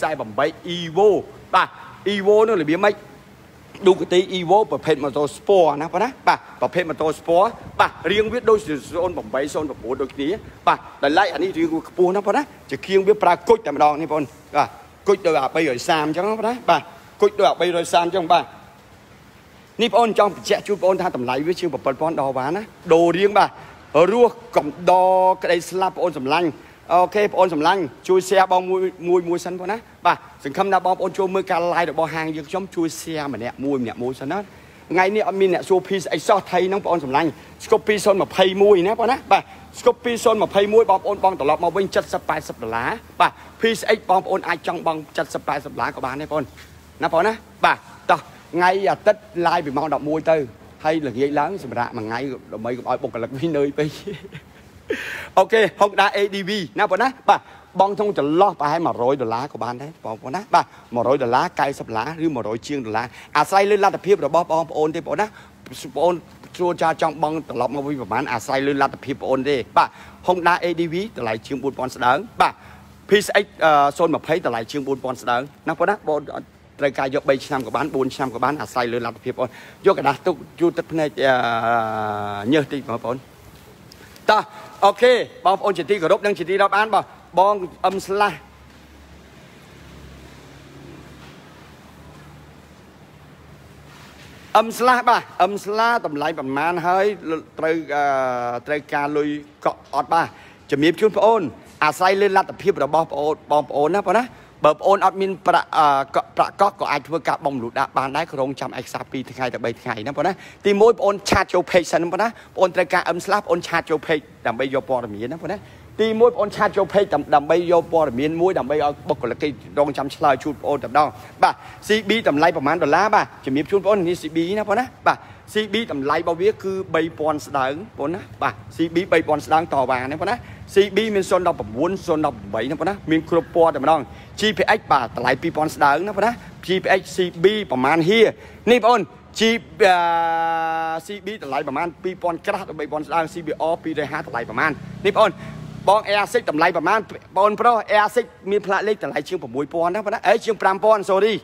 848 Evo បាទ Evo នោះរបៀបម៉េច Ducati Evo ប្រភេទម៉ូតូ Sport ណាបងណាបាទប្រភេទម៉ូតូ Sport បាទរៀងវាដូច08 09ដូចគ្នាបាទតម្លៃអានេះរៀងវាខ្ពស់ណាបងណាជាគៀងវាប្រើគុជតែម្ដងនេះបងបាទគុជដូចអា330អញ្ចឹងបងណាបាទគុជដូចអា330អញ្ចឹងបាទនេះបងចង់បញ្ជាក់ជូនបងថាតម្លៃវាជាង7000ដុល្លារណាដូររៀងបាទរស់កំដក្តីស្លាប់បងសម្លាញ់ អូខេបងអូនសម្លាញ់ជួយ share បងមួយមួយមួយសិនបងណាបាទសង្ឃឹមថាបងប្អូនចូលមើលការ live របស់ហាងយើងខ្ញុំជួយ share ម្នាក់មួយម្នាក់មួយសិនណាថ្ងៃនេះអត់មានអ្នកសួរ piece អីសោះថៃហ្នឹងបងអូនសម្លាញ់ scope 2021ណាបងណាបាទ scope 2021បងប្អូនបងត្រឡប់មកវិញ70 80ដុល្លារបាទ piece X បងប្អូនអាចចង់បង70 80ដុល្លារក៏បានដែរបងណាបងណាបាទតោះថ្ងៃអាទិត្យ live ពីម៉ោង11ទៅហើយល្ងាចឡើងសម្រាប់មួយថ្ងៃដើម្បីកុំឲ្យបុគ្គលិកវិញនឿយពេក អូខេ Honda ADV ណាបងណាបាទបងក្នុងចន្លោះប្រហែល100ដុល្លារក៏បានដែរបងប្អូនណាបាទ100ដុល្លារ90ដុល្លារឬ100ជាងដុល្លារអាស្រ័យលើលទ្ធភាពរបស់បងប្អូនទេបងប្អូនណាបងប្អូនជួចាចង់បងត្រឡប់មកវិញប្រហែលអាស្រ័យលើលទ្ធភាពបងប្អូនទេបាទ Honda ADV តម្លៃជាង4000ស្ដើងបាទ PSX 020តម្លៃជាង4000ស្ដើងណាបងណាបងត្រូវការយក3ឆ្នាំក៏បាន4ឆ្នាំក៏បានអាស្រ័យលើលទ្ធភាពបងយកกระดาษទុកជូតទឹកភ្នែកញើសតិចបងប្អូនតោះ អូខេបងប្អូនជាទីគោរពនិងជាទីរាប់អានបងបងអឹមស្លាស់អឹមស្លាស់បាទអឹមស្លាតម្លៃប្រមាណហើយត្រូវត្រូវការលុយកក់អត់បាទជំរាបជូនបងអូនអាស្រ័យលើលទ្ធភាពរបស់បងអូនបងប្អូនណាបងណា បើបងអូនអត់មានប្រាក់ប្រាក់កោះក៏អាចធ្វើការបំលូតដាក់បានដែរក្រុងចាំឯកសារ2ថ្ងៃទៅ3ថ្ងៃណាបងណាទី1បងអូនឆាតចូល page សិនបងណាបងអូនត្រូវការអឹមស្លាប់បងអូនឆាតចូល page ដើម្បីយកព័ត៌មានណាបងណាទី1បងអូនឆាតចូល page ដើម្បីយកព័ត៌មានមួយដើម្បីឲ្យបុគ្គលិកគេរងចាំឆ្លើយជូនបងអូនតែម្ដងបាទ CB តម្លៃប្រហែលដុល្លារបាទជំរាបជូនបងអូននេះ CB ណាបងណាបាទ CB តម្លៃរបស់វាគឺ3000ស្ដើងបងណាបាទ CB 3000ស្ដើងតវ៉ាណាបងណា CB មាន019 018ណាបងណាមានគ្រប់ពណ៌តែម្ដង GPX បាទតម្លៃ2000ស្ដើងណាបងណា GPX CB ប្រហែលហៀនេះបងអូន G CB តម្លៃប្រហែល2000ក្រាស់ដល់3000ស្ដើង CBR 250តម្លៃប្រហែលនេះបងអូនបង Air 6 តម្លៃប្រហែលបងប្រុស Air 6 មានផ្លាកលេខតម្លៃជាង6000ណាបងណាអេជាង5000 sorry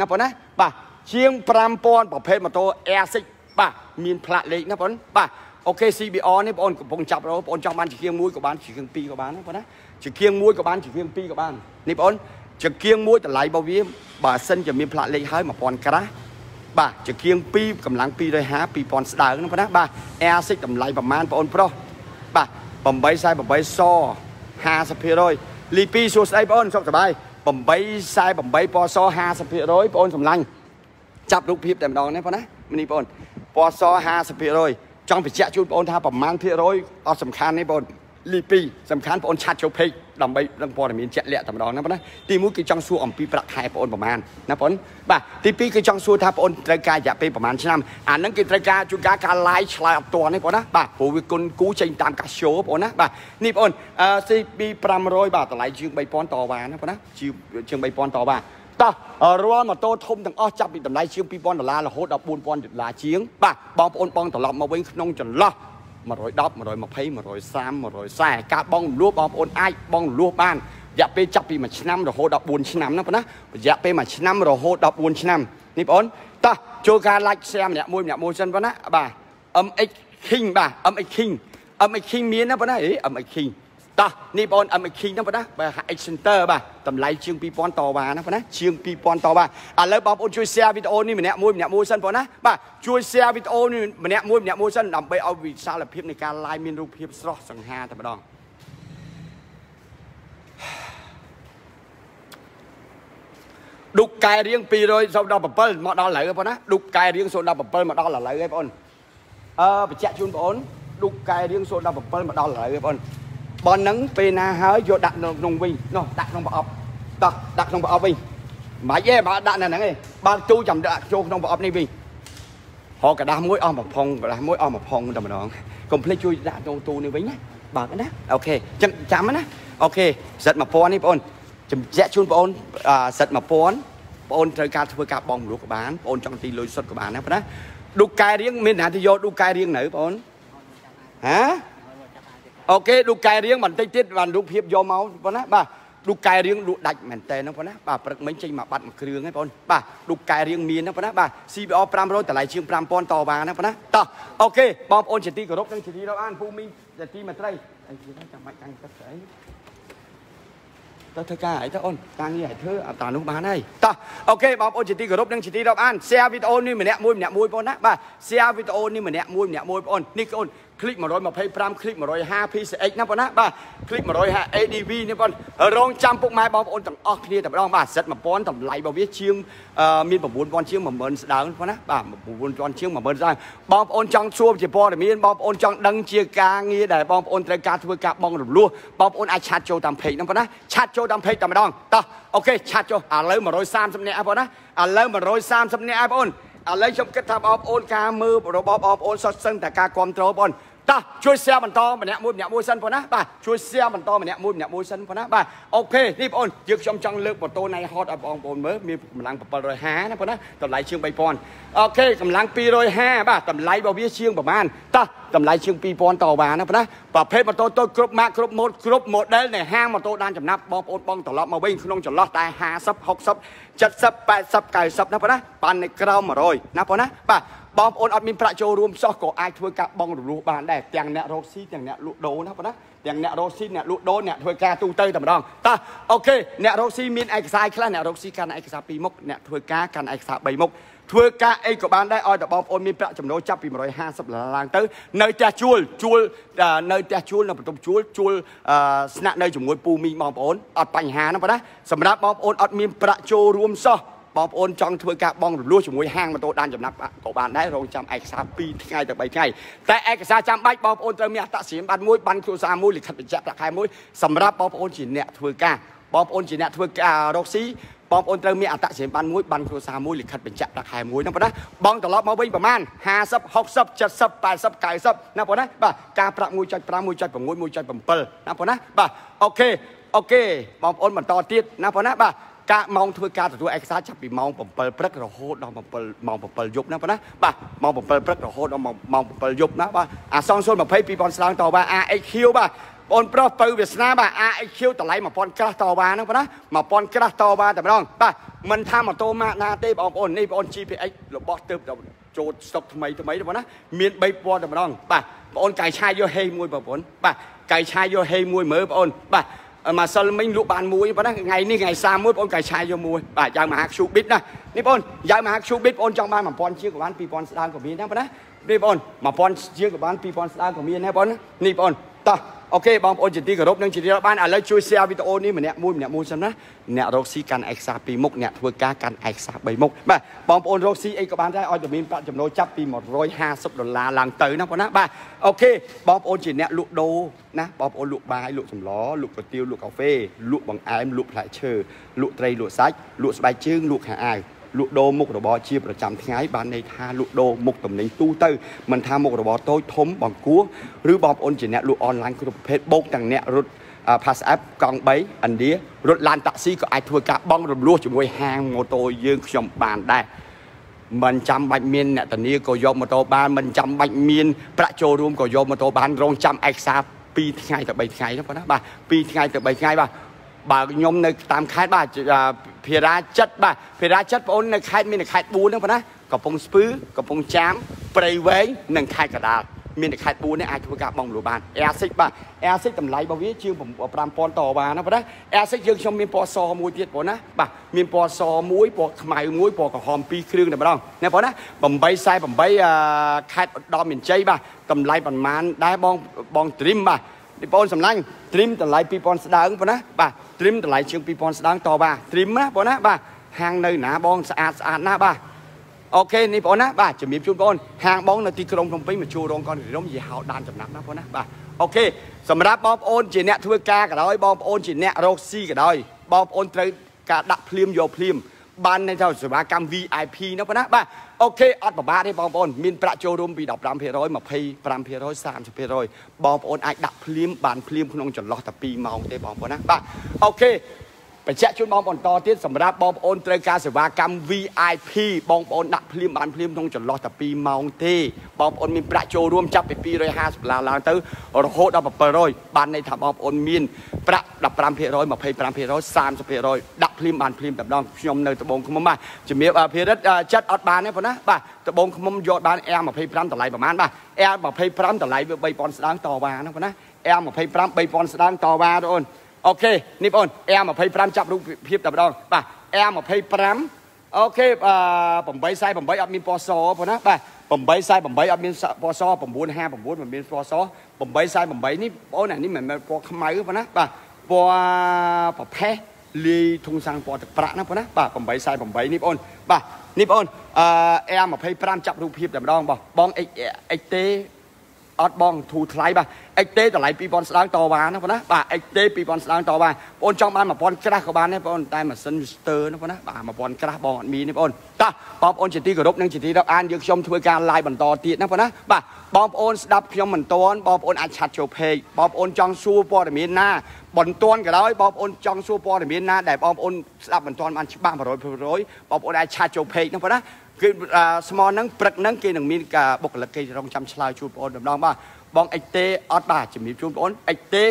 ណាបងណាបាទជាង5000ប្រភេទម៉ូតូ Air 6 បាទមានផ្លាកលេខណាបងបាទ អូខេ CBR នេះបងកំពុងចាប់របងចង់បានជាគៀងមួយក៏បានជាគៀងពីរក៏បានណាបងណាជាគៀងមួយក៏បានជាគៀងពីរក៏បាននេះបងជាគៀងមួយតម្លៃរបស់វាបើសិនជាមានផ្លាកលេខហើយ1000ក្រាស់បាទជាគៀង2កម្លាំង250 2000ស្ដើងណាបងណាបាទ Air6 តម្លៃប្រមាណបងប្រុសបាទ848ស50%លី2សួស្ដីបងសុខសប្បាយ848ពណ៌ស50%បងសម្លាញ់ចាប់រូបភាពតែម្ដងណាបងណានេះបងពណ៌ស50% ចង់បញ្ជាក់ជូនបងថាប្រមាណភាគរយអត់សំខាន់ទេបងលី2សំខាន់បងឆាត់ចូលពេកដើម្បីដឹងព័ត៌មានជាក់លាក់តែម្ដងណាបងណាទី1គឺចង់សួរអំពីប្រាក់ខែបងប្រមាណណាបងបាទទី2គឺចង់សួរថាបងត្រូវការរយៈពេលប្រមាណឆ្នាំអាហ្នឹងគេត្រូវការជួនកាលការ live ឆ្លើយអត់ទាន់ទេបងណាបាទព្រោះវាគុណគូចេញតាមកាស show បងណាបាទនេះបងអឺ CB 500បាទតម្លៃជាង3000តវ៉ាណាបងណាជាង3000តវ៉ា តោះរាល់ម៉ូតូធំទាំងអស់ចាប់ពីតម្លៃជាង2000ដុល្លាររហូតដល់4000ដុល្លារជាងបាទបងប្អូនបងត្រឡប់មកវិញក្នុងចន្លោះ110 120 130 140ការបងលួបងប្អូនអាចបងលួបានរយៈពេលចាប់ពី1ឆ្នាំរហូតដល់4ឆ្នាំណាបងណារយៈពេល1ឆ្នាំរហូតដល់4ឆ្នាំនេះបងតោះចូលការ like share ម្នាក់មួយម្នាក់មួយសិនបងណាបាទ MX King បាទ MX King MX King មានណាបងណាអេ MX King តោះនេះបង MX ណាបងណាបើ X Center បាទតម្លៃជាង2000តវ៉ាណាបងណាជាង2000តវ៉ាឥឡូវបងប្អូនជួយ share វីដេអូនេះម្នាក់មួយម្នាក់មួយសិនបងណាបាទជួយ share វីដេអូនេះម្នាក់មួយម្នាក់មួយសិនដើម្បីឲ្យវិសាលភាពនៃការ live មានរូបភាពស្រស់សង្ហាតែម្ដងឌុកកែរៀង217មកដល់ឥឡូវបងណាឌុកកែរៀង017មកដល់ឥឡូវឯងបងអឺបញ្ជាក់ជូនបងឌុកកែរៀង017មកដល់ឥឡូវឯងបងបន ប៉ុណ្ណឹងពេលណាហើយយកដាក់នៅក្នុងវិញនោះដាក់ក្នុងប្រអប់ដាក់ដាក់ក្នុងប្រអប់វិញមិនអីបើដាក់នៅហ្នឹងឯងបើជូរចាំដាក់ចូលក្នុងប្រអប់នេះវិញហកដាស់មួយអស់មួយផុងកដាស់មួយអស់មួយផុងតែម្ដងកុំភ្លេចជួយដាក់ក្នុងទូនេះវិញណាបើកណាអូខេចឹងចាំណាអូខេសិត1000នេះបងអូនជំជាក់ជូនបងអូនសិត1000បងអូនត្រូវការធ្វើការបងមលុះក៏បានបងអូនចង់ទីលុយសុទ្ធក៏បានណាបងណាឌូកែរៀងមានអ្នកទីយកឌូកែរៀងនៅបងអូនហ៎ អូខេឌូកែរៀងបន្តិចទៀតបានរូបភាពយកមកប៉ុណ្ណាបាទឌូកែរៀងលក់ដាច់មែនតើហ្នឹងប៉ុណ្ណាបាទព្រឹកមិញចេញមកបាត់មួយគ្រឿងហ្នឹងបងបាទឌូកែរៀងមានហ្នឹងប៉ុណ្ណាបាទ CBO 500តម្លៃជាង5000តវ៉ាហ្នឹងប៉ុណ្ណាតោះអូខេបងប្អូនជាទីគោរពនិងជាទីរាប់អានភូមិមីងជាទីមេត្រីអីជាចាំបាច់កាញ់ទឹកស្អីតើធ្វើការអីតើអូនការងារឲ្យធ្វើអត់តានោះបានហើយតោះអូខេបងប្អូនជាទីគោរពនិងជាទីរាប់អាន share វីដេអូនេះម្នាក់មួយម្នាក់មួយបងណាបាទ share វីដេអូនេះម្នាក់មួយម្នាក់មួយបងអូននេះបងអូន click 125 click 150 PCX ណាបងណាបាទ click 150 ADV នេះបងរងចាំពុកម៉ែបងប្អូនទាំងអស់គ្នាតែម្ដងបាទសិត1000តម្លៃរបស់វាជាងមាន9000ជាង10000ស្ដើងបងណាបាទ9000ជាង10000ស្ដើងបងប្អូនចង់សួរជាព័ត៌មានបងប្អូនចង់ដឹងជាការងារដែលបងប្អូនត្រូវការធ្វើការបង់រំលោះបងប្អូនអាច chat ចូលតាម page ហ្នឹងបងណា chat ចូលតាម page តែម្ដងតោះ OK chat ចូលឥឡូវ130នាក់បងណាឥឡូវ130នាក់បងប្អូន ឥឡូវខ្ញុំគិតថាបងប្អូនការមើលរបស់បងប្អូនសុទ្ធសឹងតែការគ្រប់គ្រងបង តោះជួយ share បន្តម្នាក់មួយម្នាក់មួយសិនបងណាបាទជួយ share បន្តម្នាក់មួយម្នាក់មួយសិនបងណាបាទ OK នេះបងអូនយើងខ្ញុំចង់លើកម៉ូតូ Nighthawk ឲ្យបងប្អូនមើលមានកម្លាំង750ណាបងណាតម្លៃជាង3000អូខេកម្លាំង250បាទតម្លៃរបស់វាជាងប្រហែលតោះតម្លៃជាង2000តវ៉ាណាបងណាប្រភេទម៉ូតូតូចគ្រប់ម៉ាកគ្រប់ម៉ូតគ្រប់ model នៃហាងម៉ូតូដានចំណាប់បងប្អូនបងត្រឡប់មកវិញក្នុងចន្លោះតែ50 60 70 80 90ណាបងណាបាននៅក្រោម100ណាបងណាបាទ បងប្អូនអត់មានប្រាក់ចូលរួមសោះក៏អាចធ្វើការបងរំលោះបានដែរទាំងអ្នករកស៊ីទាំងអ្នកលក់ដូរណាបងណាទាំងអ្នករកស៊ីអ្នកលក់ដូរអ្នកធ្វើការទូទៅតែម្ដងតោះអូខេអ្នករកស៊ីមានឯកសារខ្លះអ្នករកស៊ីកាន់ឯកសារ2មុខអ្នកធ្វើការកាន់ឯកសារ3មុខធ្វើការអីក៏បានដែរឲ្យតែបងប្អូនមានប្រាក់ចំណូលចាប់ពី150ដុល្លារឡើងទៅនៅផ្ទះជួលជួលនៅផ្ទះជួលនៅបន្ទប់ជួលជួលស្នាក់នៅជាមួយពូមីងបងប្អូនអត់បញ្ហាណាបងណាសម្រាប់បងប្អូនអត់មានប្រាក់ចូលរួមសោះ បងប្អូនចង់ធ្វើការបងរលួសជាមួយហាងម៉ូតូដានចំណាប់ក៏បានដែររងចាំឯកសារ2ថ្ងៃទៅ3ថ្ងៃតែឯកសារចាំបាច់បងប្អូនត្រូវមានអត្តសញ្ញាណប័ណ្ណមួយប័ណ្ណគ្រួសារមួយលិខិតបញ្ជាក់ប្រាក់ខែមួយសម្រាប់បងប្អូនជាអ្នកធ្វើការបងប្អូនជាអ្នកធ្វើការរកស៊ីបងប្អូនត្រូវមានអត្តសញ្ញាណប័ណ្ណមួយប័ណ្ណគ្រួសារមួយលិខិតបញ្ជាក់ប្រាក់ខែមួយណាបងណាបងត្រឡប់មកវិញប្រហែល50 60 70 80 90ណាបងណាបាទការប្រាក់1.5 1.6 1.7ណាបងណាបាទអូខេអូខេបងប្អូនបន្តទៀតណាបងណាបាទ ការម៉ោងធ្វើការទទួលឯកសារចាប់ពីម៉ោង7ព្រឹករហូតដល់7ម៉ោង7យប់ណាបងណាបាទម៉ោង7ព្រឹករហូតដល់ម៉ោង7យប់ណាបាទអាសង020 2000ស្ដាងតវ៉ា AXQ បាទបងប្រុសទៅវាសនាបាទ AXQ តម្លៃ1000ក្រាស់តវ៉ាហ្នឹងបងណា1000ក្រាស់តវ៉ាតែម្ដងបាទមិនថាម៉ូតូម៉ាកណាទេបងប្អូននេះបងប្អូន GPX របស់ទៅចូលស្តុកថ្មីថ្មីទេបងណាមាន3ពណ៌តែម្ដងបាទបងប្អូនកែឆាយយកហេមួយបងប្អូនបាទកែឆាយយកហេមួយមើលបងប្អូនបាទ មកសិលមិញលក់បានមួយប៉ុណ្ណាថ្ងៃនេះថ្ងៃ31បងប្អូនកែឆាយយកមួយបាទយ៉ាងមហា Q bit ណានេះបងប្អូនយ៉ាងមហា Q bit បងប្អូនចង់បាន1000ជាងក៏បាន2000ស្ដើងក៏មានដែរប៉ុណ្ណានេះបងប្អូន1000ជាងក៏បាន2000ស្ដើងក៏មានដែរបងនេះបងប្អូនតោះ អូខេបងប្អូនជាទីគោរពនិងជាទីរាប់បានឥឡូវជួយ share វីដេអូនេះម្នាក់មួយម្នាក់មួយសិនណាអ្នករកស៊ីកាន់ឯកសារ2មុខអ្នកធ្វើការកាន់ឯកសារ3មុខបាទបងប្អូនរកស៊ីអីក៏បានដែរឲ្យតែមានប្រាក់ចំណូលចាប់ពី150ដុល្លារឡើងទៅណាបងណាបាទអូខេបងប្អូនជាអ្នកលក់ដូរណាបងប្អូនលក់បាយលក់សម្លលក់គុយទាវលក់កាហ្វេលក់បង្អែមលក់ផ្លែឈើលក់ត្រីលក់សាច់លក់ស្បែកជើងលក់ខោអាវ លក់ដូរមុខរបរជាប្រចាំថ្ងៃបានន័យថាលក់ដូរមុខតំណែងទូទៅមិនថាមុខរបរតូចធំបង្គួរឬបងប្អូនជាអ្នកលក់អនឡាញគ្រប់ប្រភេទបូកទាំងអ្នករត់ Pass App កង់3ឥណ្ឌារត់ឡានតាក់ស៊ីក៏អាចធ្វើការបង់រំលោះជាមួយហាងម៉ូតូយើងខ្ញុំបានដែរមិនចាំបាច់មានអ្នកធានាក៏យកម៉ូតូបានមិនចាំបាច់មានប្រាក់ចូលរួមក៏យកម៉ូតូបានរងចាំឯកសារ2ថ្ងៃទៅ3ថ្ងៃណាបងណាបាទ2ថ្ងៃទៅ3ថ្ងៃបាទ បើខ្ញុំនៅតាមខេត្តបាទភារាចិត្តបាទភារាចិត្តបងអូននៅខេត្តមានខេត្ត4ហ្នឹងបងណាកំពង់ស្ពឺកំពង់ចាមព្រៃវែងនិងខេត្តកដាលមានតែខេត្ត4នេះអាចធ្វើការបងលូបាន Air6 បាទ Air6 តម្លៃរបស់វាជាង5000តបានណាបងណា Air6 យើងខ្ញុំមានពណ៌សមួយទៀតបងណាបាទមានពណ៌សមួយពណ៌ខ្មៅមួយពណ៌ក្រហម2គ្រឿងតែម្ដងណាបងណា848ខេត្តឧត្តរមានជ័យបាទតម្លៃប្រមាណដែរបងបង Dream បាទ នេះបងសម្លាញ់ trim តម្លៃ2000ស្ដើងបងណាបាទ trim តម្លៃជាង2000ស្ដើងតបាទ trim ណាបងណាបាទហាងនៅណាបងស្អាតស្អាតណាបាទ OK នេះបងណាបាទជំរាបជូនបងហាងបងនៅទីក្រុងភ្នំពេញមកជួររងកនរំយីហៅដានចំណាប់ណាបងណាបាទ OK សម្រាប់បងប្អូនជាអ្នកធ្វើការក៏ដោយបងប្អូនជាអ្នករកស៊ីក៏ដោយបងប្អូនត្រូវការដាក់ភ្លាមយកភ្លាមបាននៅទៅសេវាកម្ម VIP ណាបងណាបាទ OK អត់ពិបាកទេបងប្អូនមានប្រាក់ចូលរួមពី15% 25% 30%បងប្អូនអាចដាក់ភ្លាមបានភ្លាមក្នុងចន្លោះតែ2ម៉ោងទេបងប្អូនណាបាទអូខេ បញ្ជាក់ជូនបងប្អូនបន្តទៀតសម្រាប់បងប្អូនត្រូវការសេវាកម្ម VIP បងប្អូនដាក់ភ្លាមបានភ្លាមក្នុងចន្លោះតែ2ម៉ោងទេបងប្អូនមានប្រាក់ចូលរួមចាប់ពី250ដុល្លារឡើងទៅរហូតដល់700បានន័យថាបងប្អូនមានប្រាក់15% 25% 30%ដាក់ភ្លាមបានភ្លាមតែម្ដងខ្ញុំនៅត្បូងឃុំបាទជំរាបភិរិទ្ធចិត្តអត់បានទេប៉ុណ្ណាបាទត្បូងឃុំយកបាន R25 តម្លៃប្រហែលបាទ R25 តម្លៃវា3000ស្ដើងតវ៉ាណាប៉ុណ្ណា R25 3000ស្ដើងតវ៉ាបងអូន អូខេនេះបង R25 ចាប់រូបភាពតែម្ដងបាទ R25 អូខេអឺ848អត់មានពណ៌សបងណាបាទ848អត់មានពណ៌ស959មិនមានពណ៌ស848នេះបងអូនអានេះមិនមែនពណ៌ខ្មៅបងណាបាទពណ៌ប្រផេះលាយធុងសាំងពណ៌ទឹកប្រាក់ណាបងណាបាទ848នេះបងអូនបាទនេះបងអូនអឺ R25 ចាប់រូបភាពតែម្ដងបងបងអិច អិចទេអត់បងធូរថ្លៃបាទអិចទេតម្លៃ2000ស្ដើងតបានណាបងណាបាទអិចទេ2000ស្ដើងតបានបងចង់បាន1000ក្រាស់ក៏បានដែរបងតែម៉ាស៊ីនវីស្ទ័រណាបងណាបាទ1000ក្រាស់បងអត់មានទេបងតោះបងប្អូនជាទីគោរពនិងជាទីរាប់អានយើងខ្ញុំធ្វើការ live បន្តទៀតណាបងណាបាទបងប្អូនស្ដាប់ខ្ញុំមិនទាន់បងប្អូនអាចឆាត់ចូល page បងប្អូនចង់សួរព័ត៌មានណាបន្ទាន់ក៏ដោយបងប្អូនចង់សួរព័ត៌មានណាដែលបងប្អូនស្ដាប់មិនទាន់បានច្បាស់100%បងប្អូនអាចឆាត់ចូល page ណាបងណា គឺស្មោហ្នឹងព្រឹកហ្នឹងគេនឹងមានការបុគ្គលិកគេរងចាំឆ្លើយជូនបងប្អូនម្ដងបាទបងអិចទេអត់បាទជំរាបជូនបងប្អូនអិចទេ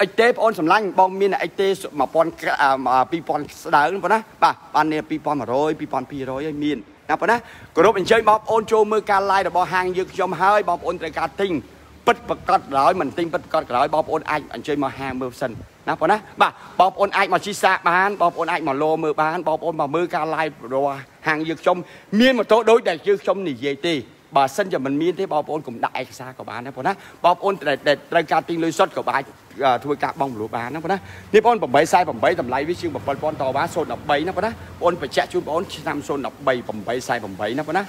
អិចទេបងប្អូនសម្លាញ់បងមានអិចទេ1000 2000ស្ដើងបងណាបាទបាននេះ2100 2200ហើយមានណាបងណាគោរពអញ្ជើញបងប្អូនចូលមើលការ live របស់ហាងយើងខ្ញុំហើយបងប្អូនត្រូវការទិញពិតប្រកបក្រោយមិនទិញពិតប្រកបក្រោយបងប្អូនអាចអញ្ជើញមកហាងមើលសិនណាបងណាបាទបងប្អូនអាចមកជីសាបានបងប្អូនអាចមកលោមើលបានបងប្អូនមកមើលការ live របស់ ហាងយើងខ្ញុំមានម៉ូតូដូចដែលយើងខ្ញុំនិយាយទេបើសិនជាមិនមានទេបងប្អូនកុំដាក់ឯកសារក៏បានដែរបងណាបងប្អូនត្រូវការទិញលុយសុទ្ធក៏អាចធ្វើការបង់មលូបានណាបងណានេះបង848តម្លៃវាជាង7000តវ៉ា013ណាបងណាបងបញ្ជាក់ជូនបងប្អូនឆ្នាំ013 848ណាបងណា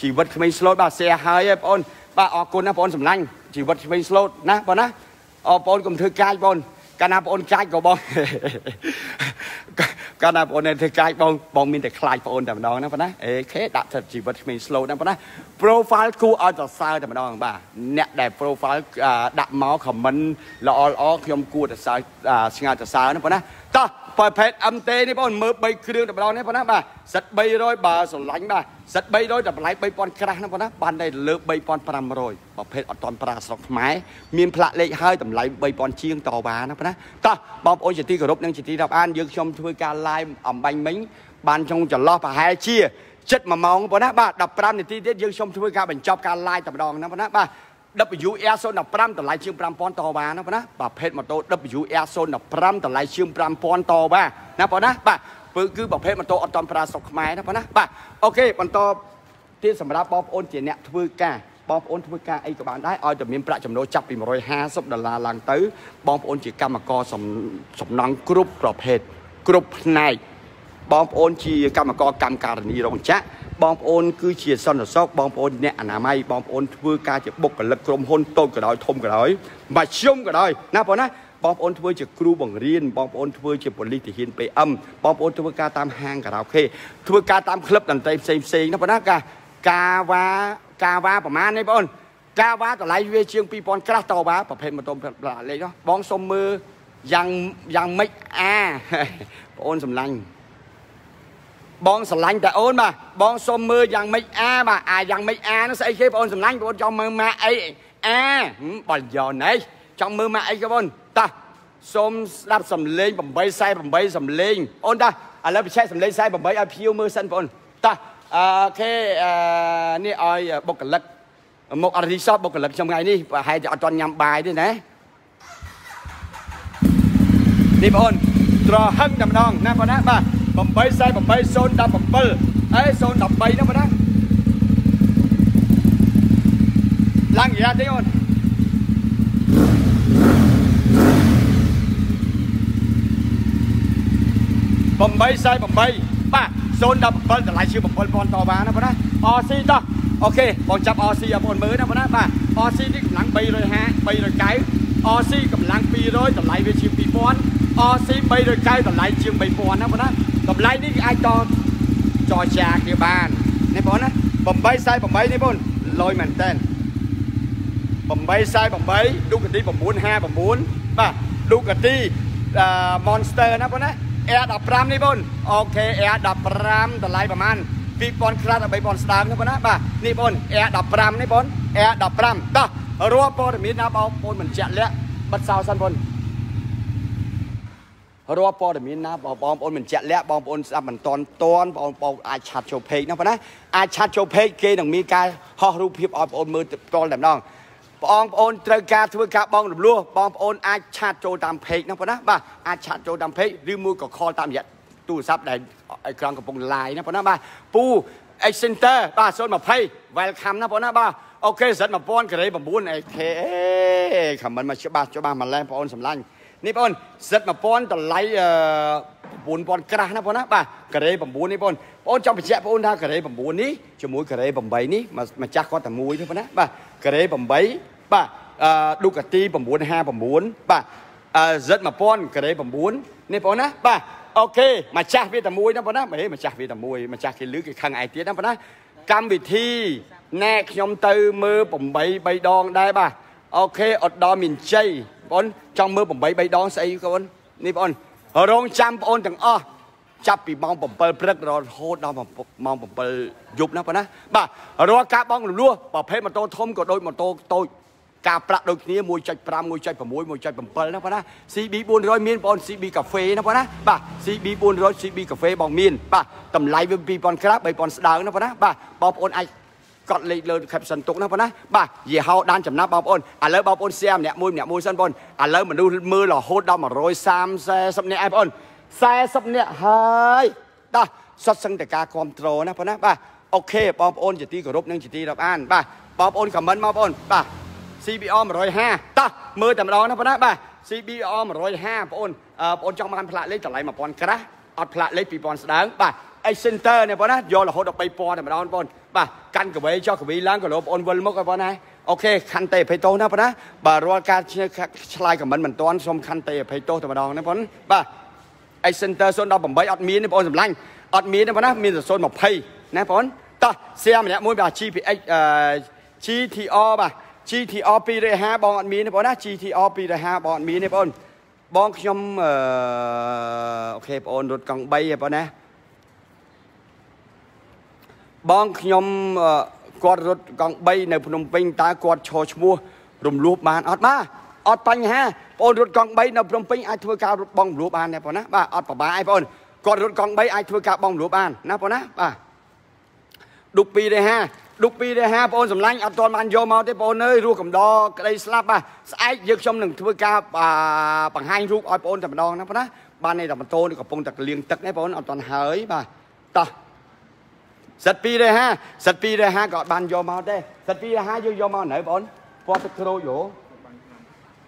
ជីវិតក្មេងស្លូតបាទ share ហើយបងប្អូនបាទអរគុណណាបងប្អូនសម្លាញ់ជីវិតក្មេងស្លូតណាបងណាអរបងប្អូនកុំធ្វើកាចបង កាលណាបងប្អូនចាច់ក៏បងកាលណាបងប្អូនធ្វើកាចបងបងមានតែខ្លាចបងប្អូនតែម្ដងណាបងណាអេខេដាក់ទៅជីវិតក្មេង slow ណាបងណា profile គួរឲ្យសរសើរតែម្ដងបាទអ្នកដែល profile ដាក់មក comment ល្អល្អខ្ញុំគួរតែសើស្ងាត់សរសើរណាបងណាតោះ ប្រភេទ MT នេះបងមើល3គ្រឿងតែម្ដងនេះបងណាបាទសិត300បើស្រឡាញ់បាទសិត300តម្លៃ3000ក្រាស់ណាបងណាបានតែលើ3500ប្រភេទអត់តន់ប្រាស្រុកខ្មែរមានផ្លាកលេខហើយតម្លៃ3000ជាងតវ៉ាណាបងណាតោះបងប្អូនជាទីគោរពនិងជាទីរាប់អានយើងខ្ញុំធ្វើការ live អំបញ្ញមិញបានចុងចន្លោះប្រហែលជាចិត្ត1ម៉ោងបងណាបាទ15នាទីទៀតយើងខ្ញុំធ្វើការបញ្ចប់ការ live តែម្ដងណាបងណាបាទ WR 015 តម្លៃជាង5000តវ៉ាណាបងណាប្រភេទម៉ូតូ WR 015 តម្លៃជាង5000តវ៉ាណាបងណាបាទគឺគឺប្រភេទម៉ូតូអត់តន់ប្រើស្រុកខ្មែរណាបងណាបាទអូខេបន្តទៀតសម្រាប់បងប្អូនជាអ្នកធ្វើការបងប្អូនធ្វើការអីក៏បានដែរឲ្យតែមានប្រាក់ចំណូលចាប់ពី150ដុល្លារឡើងទៅបងប្អូនជាកម្មករសំណង់គ្រប់ប្រភេទគ្រប់ផ្នែកបងប្អូនជាកម្មករកម្មការនីរោងចក្រ បងប្អូនគឺជាសន្តិសុខបងប្អូនអ្នកអនាម័យបងប្អូនធ្វើការជាបុគ្គលិកក្រុមហ៊ុនតូចក៏ដោយធំក៏ដោយមធ្យមក៏ដោយណាបងណាបងប្អូនធ្វើជាគ្រូបង្រៀនបងប្អូនធ្វើជាប៉ូលីសទាហាន PM បងប្អូនធ្វើការតាមហាងខារ៉ាអូខេធ្វើការតាមក្លឹបតន្ត្រីផ្សេងផ្សេងណាបងណាកាកាវ៉ាកាវ៉ាប្រហែលនេះបងកាវ៉ាតម្លៃវាជាង2000ក្រាស់តវ៉ាប្រភេទម៉ូតូលេខនោះបងសុំមើលយ៉ាងយ៉ាងម៉េចអាបងអូនសម្លាញ់ បងស្រឡាញ់តែអូនបាទបងសុំមើលយ៉ាងម៉េចអាបាទអាយ៉ាងម៉េចអានោះស្អីគេបងអូនស្រឡាញ់បងអូនចង់មើលម៉ាក់អីអាបលយ៉ណេះចង់មើលម៉ាក់អីគេបងតោះសូមស្ដាប់សំឡេង848សំឡេងអូនតោះឥឡូវបញ្ជាក់សំឡេង48ឲ្យភៀវមើលសិនបងអូនតោះអូខេអឺនេះឲ្យបុគ្គលិកមកអរិសតបុគ្គលិកខ្ញុំថ្ងៃនេះប្រហែលជាអត់ទាន់ញ៉ាំបាយទេណានេះបងអូនត្រហឹងតែម្ដងណាបងណាបាទ 848 017អេ013ណាបងណាឡើងយ៉ាទេអូន848បាទ017តម្លៃជា7000តវ៉ាណាបងណា RC តោះអូខេបងចាប់ RC ឲ្យបងមើលណាបងណាបាទ RC នេះកម្លាំង350 390 RC កម្លាំង200តម្លៃវាជា2000 RC 390តម្លៃជាង3000ណាបងណា តម្លៃនេះអាចតចរចាគ្នាបាននេះបងណា848នេះបងលយមែនតើ848ឌូកាទី959បាទឌូកាទី Monster ណាបងណា Air 15នេះបងអូខេ Air 15តម្លៃប្រហែល2000ក្រាត់ដល់3000ស្ដើងណាបងណាបាទនេះបង Air 15នេះបង Air 15តោះរាល់ព័ត៌មានណាបងប្អូនមិនជាក់លាក់បិទសោសិនបង រាល់ព័ត៌មានណាបងប្អូនមិនជាក់លាក់បងប្អូនស្ដាប់មិនតាន់តាន់បងប្អូនអាចឆាត់ចូលពេកណាបងណាអាចឆាត់ចូលពេកគេនឹងមានការហោះរូបភាពឲ្យបងប្អូនមើលផ្ទាល់តែម្ដងបងប្អូនត្រូវការធ្វើការបងរំលោះបងប្អូនអាចឆាតចូលតាមពេកណាបងណាបាទអាចឆាតចូលតាមពេកឬមួយក៏ call តាមរយៈទូរស័ព្ទដែលអេក្រង់កំពុង live ណាបងណាបាទពូ X Center បាទ020 welcome ណាបងណាបាទអូខេសិត1000ការ៉េ 9 AK ខមមិនមកច្បាស់ច្បាស់ម្លេះបងប្អូនសម្លាញ់ នេះបងសិត1000តម្លៃ9000ក្រាស់ណាបងណាបាទការ៉េ9នេះបងបងចង់បញ្ជាក់បងថាការ៉េ9នេះជាមួយការ៉េ8នេះម្ចាស់គាត់តែមួយទេបងណាបាទការ៉េ8បាទអឺឌូកាទី959បាទអឺ Z1000 ការ៉េ9នេះបងណាបាទអូខេម្ចាស់វាតែមួយណាបងណាហេម្ចាស់វាតែមួយម្ចាស់គេលឺគេខឹងឯទៀតណាបងណាកម្មវិធីណែខ្ញុំទៅមើល8 3ដងដែរបាទអូខេអត់ដល់មានជ័យ បងចង់មើល8 3ដងស្អីបងនេះបងរងចាំបងទាំងអស់ចាប់ពីម៉ោង7ព្រឹករហូតដល់ម៉ោង7យប់ណាបងណាបាទរាល់ការបងរំលោះប្រភេទម៉ូតូធំក៏ដូចម៉ូតូតូចការប្រាក់ដូចគ្នា1.5 1.6 1.7ណាបងណា CB 400មានបង CB កាហ្វេណាបងណាបាទ CB 400 CB កាហ្វេបងមានបាទតម្លៃវា2000ក្រាប3000ស្ដើងណាបងណាបាទបងប្អូនអាច កត់លេខលើ caption ទុកណាបងណាបាទយីហោដានចំណាប់បងប្អូនឥឡូវបងប្អូន share ម្នាក់មួយម្នាក់មួយសិនបងឥឡូវមនុស្សមើលរហូតដល់130 40នាក់ឯងបងប្អូន40នាក់ហើយដោះសុទ្ធសឹងតែការគ្រប់គ្រងណាបងណាបាទអូខេបងប្អូនជាទីគោរពនិងជាទីរាប់អាន បាទបងប្អូនខមមិនមកបងប្អូនបាទ CBR 150តោះមើលតែម្ដងណាបងណាបាទ CBR 150បងប្អូនបងប្អូនចង់បានផ្លាកលេខតម្លៃ1000ក្រាស់អត់ផ្លាកលេខ2000ស្ដើងបាទ អេ center នេះបងណាយករហូតដល់3000តែម្ដងបងប្អូនបាទកាន់កវីចុះកវីឡើងក៏លោកបងប្អូនវិលមកឲ្យបងណាអូខេខណ្ឌតេអភ័យទោសណាបងណាបាទរាល់ការឆ្លើយខមមិនមិនតាន់សូមខណ្ឌតេអភ័យទោសតែម្ដងណាបងបាទអេ center 018អត់មានទេបងប្អូនសម្លាញ់អត់មានទេបងណាមានតែ020ណាបងតោះសៀម្នាក់មួយបាទ GPX GTR បាទ GTR 250បងអត់មានទេបងណា GTR 250បងអត់មានទេបងបងខ្ញុំអឺអូខេបងរត់កង់3ហ៎បងណា បងខ្ញុំគាត់រត់កង់3នៅភ្នំពេញតើគាត់ឈរឈ្មោះរំលោះបានអត់បាទអត់បញ្ហាបងរត់កង់3នៅភ្នំពេញអាចធ្វើការរត់បងរំលោះបានដែរបងណាបាទអត់ប្របាអីបងគាត់រត់កង់3អាចធ្វើការបងរំលោះបានណាបងណាបាទឌុក2ដែរ5ឌុក2ដែរ5បងសម្លាញ់អត់ទាន់បានយកមកទេបងអើយរស់កំដរក្តីស្លាប់បាទស្អែកយើងខ្ញុំនឹងធ្វើការបង្ហាញរូបឲ្យបងតែម្ដងណាបងណាបាននេះតែម៉ូតូនេះកំពុងតែលៀងទឹកនេះបងអត់ទាន់ហើយបាទតោះ សិត2ដែរ5សិត2ដែរ5ក៏អត់បានយកមកទេសិត2ដែរ5យើងយកមកនៅបងពណ៌ទឹកក្រូចហ៎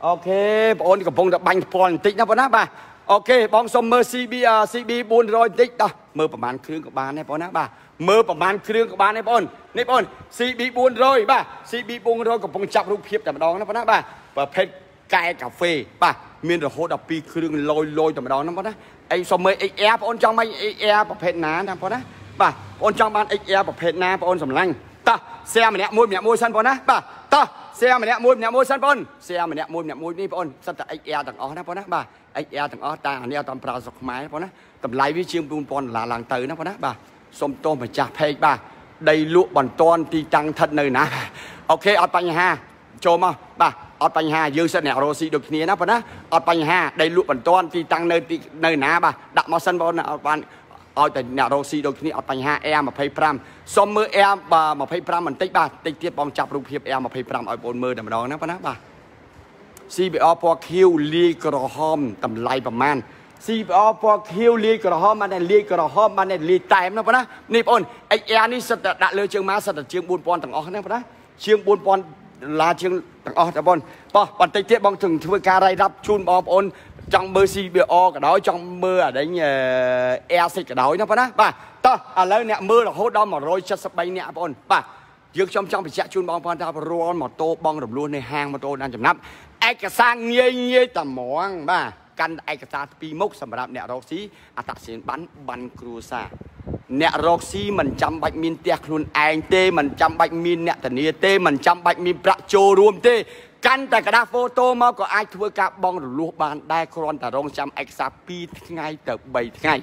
អូខេបងកំពុងតែបាញ់ផ្ពាល់បន្តិចណាបងណាបាទអូខេបងសុំមើល CB CB 400បន្តិចដោះមើលប្រហែលគ្រឿងក៏បានដែរបងណាបាទមើលប្រហែលគ្រឿងក៏បានដែរបងនេះបង CB 400បាទ CB 400កំពុងចាប់រូបភាពតែម្ដងណាបងណាបាទប្រភេទកែកាហ្វេបាទមានរហូតដល់2គ្រឿងលយលយតែម្ដងណាបងណាអីសុំមើល XR បងចង់មក XR ប្រភេទណាណាបងណា បាទបងចង់បាន XR ប្រភេទណាបងសម្លាញ់តោះ share ម្នាក់មួយម្នាក់មួយសិនបងណាបាទតោះ share ម្នាក់មួយម្នាក់មួយសិនបង share ម្នាក់មួយម្នាក់មួយនេះបងសិតតែ XR ទាំងអស់ណាបងណាបាទ XR ទាំងអស់តែអានេះអត់តាមប្រើស្រុកខ្មែរបងណាតម្លៃវាជាង4000ដុល្លារឡើងទៅណាបងណាបាទសុំទោសម្ចាស់ពេកបាទដីលក់បន្ទាន់ទីតាំងស្ថិតនៅណាអូខេអត់បញ្ហាចូលមកបាទអត់បញ្ហាយើងសិតអ្នករស់ស៊ីដូចគ្នាណាបងណាអត់បញ្ហាដីលក់បន្ទាន់ទីតាំងនៅទីនៅណាបាទដាក់មកសិនបងណាអត់បាន ឲ្យតែអ្នករកស៊ីដូចគ្នាអត់បញ្ហា Air 25សុំមើល Air 25បន្តិចបាទតិចទៀតបងចាប់រូបភាព Air 25ឲ្យបងមើលតែម្ដងណាបងណាបាទ CBR ពណ៌ខៀវលាយក្រហមតម្លៃប្រមាណ CBR ពណ៌ខៀវលាយក្រហមបានតែលាយក្រហមបានតែលាយតែមណាបងណានេះបង XR នេះសិតតែដាក់លើជើងម៉ាសិតតែជាង4000ទាំងអស់ណាបងណាជាង4000 ដុល្លារជាងទាំងអស់តែបងបោះបន្តិចទៀតបងถึงធ្វើការរៃរាប់ជូនបងប្អូនចង់មើល CBR ក៏ដោយចង់មើលអាដេញ Air6 ក៏ដោយណាបងណាបាទតោះឥឡូវអ្នកមើលរហូតដល់173អ្នកបងប្អូនបាទយើងខ្ញុំចង់បញ្ជាក់ជូនបងប្អូនថារាល់ម៉ូតូបងរំលោះនៅហាងម៉ូតូដានចំណាប់ឯកសារងាយងាយតែហ្មងបាទកាន់ឯកសារពីរមុខសម្រាប់អ្នករកស៊ីអត្តសញ្ញាណប័ណ្ណប័ណ្ណគ្រួសារ អ្នករកស៊ីមិនចាំបាច់មានផ្ទះខ្លួនឯងទេមិនចាំបាច់មានអ្នកធានាទេមិនចាំបាច់មានប្រាក់ចូលរួមទេកាន់តែกระดาษហ្វូតូមកក៏អាចធ្វើការបងរលួសបានដែរគ្រាន់តែរងចាំឯកសារ2ថ្ងៃទៅ3ថ្ងៃ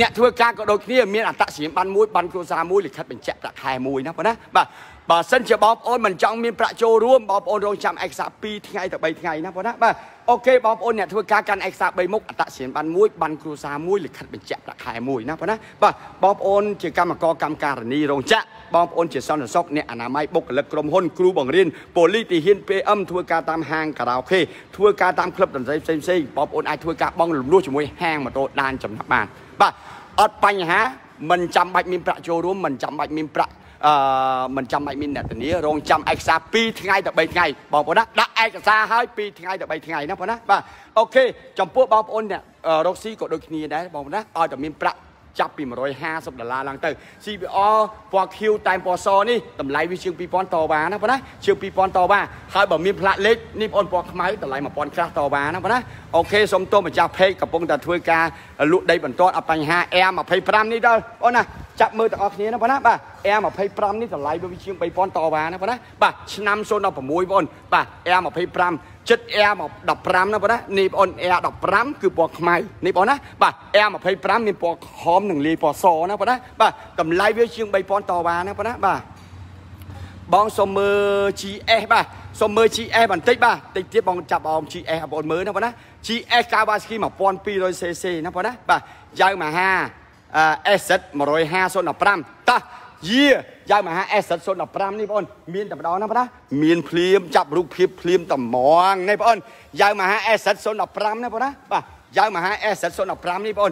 អ្នកធ្វើការក៏ដូចគ្នាមានអត្តសញ្ញាណប័ណ្ណមួយប័ណ្ណគ្រួសារមួយលិខិតបញ្ជាក់ប្រាក់ខែមួយណាបងណាបាទ បើសិនជាបងប្អូនមិនចង់មានប្រាក់ចូលរួមបងប្អូនរងចាំឯកសារ2ថ្ងៃទៅ3ថ្ងៃណាបងណាបាទអូខេបងប្អូនអ្នកធ្វើការកាន់ឯកសារ3មុខអត្តសញ្ញាណប័ណ្ណមួយប័ណ្ណគ្រួសារមួយលិខិតបញ្ជាក់ប្រាក់ខែមួយណាបងណាបាទបងប្អូនជាកម្មករកម្មការិនីរោងចក្របងប្អូនជាសន្តិសុខអ្នកអនាម័យបុគ្គលិកក្រុមហ៊ុនគ្រូបង្រៀនប៉ូលីសទីហ៊ាន PM ធ្វើការតាមហាងការ៉ាអូខេធ្វើការតាមក្លឹបតន្ត្រីផ្សេងផ្សេងបងប្អូនអាចធ្វើការបងលំនួសជាមួយហាងម៉ូតូដានចំណាប់បានបាទអត់បញ្ហាមិនចាំបាច់មានប្រាក់ចូលរួមមិនចាំបាច់មានប្រាក់ អឺមិនចាំបាច់មានអ្នកធានារងចាំឯកសារ2ថ្ងៃទៅ3ថ្ងៃបងប្អូនណាដាក់ឯកសារឲ្យ2ថ្ងៃទៅ3ថ្ងៃណាបងណាបាទអូខេចំពោះបងប្អូនអ្នករកស៊ីក៏ដូចគ្នាដែរបងប្អូនណាឲ្យតែមានប្រាក់ ចាប់ពី150ដុល្លារឡើងទៅ CBR ពណ៌ Q តែពណ៌សនេះតម្លៃវាជាង2000តបាណាបងណាជាង2000តបាហើយបើមានផ្លាកលេខនេះបងពណ៌ខ្មៅតម្លៃ1000ក្រាស់តបាណាបងណាអូខេសូមទោសម្ចាស់ page កំពុងតែធ្វើការលក់ដីបន្តអត់បញ្ហា Air 25 នេះដល់បងណាចាប់មើលទាំងអស់គ្នាណាបងណាបាទ Air 25 នេះតម្លៃវាជាង3000តបាណាបងណាបាទឆ្នាំ016បងបាទ Air 25 ចិត្ត Air 15ណាបងណានេះបង Air 15គឺពណ៌ខ្មៅនេះបងណាបាទ Air 25មានពណ៌ខំនិងលាយពណ៌សណាបងណាបាទតម្លៃវាជាង3000តវ៉ាណាបងណាបាទបងសុំមើល GS បាទសុំមើល GS បន្តិចបាទតិចទៀតបងចាប់អម GS បងមើលណាបងណា GS Kawasaki 1200cc ណាបងណាបាទយ៉ាវមហា SZ 150 15តោះ យាយ៉ាងមហា S015 នេះបងមានតែម្ដងណាបងណាមានភ្លាមចាប់រូបភាពភ្លាមតំងនេះបងយ៉ាងមហា S015 ណាបងណាបាទយ៉ាងមហា S015 នេះបង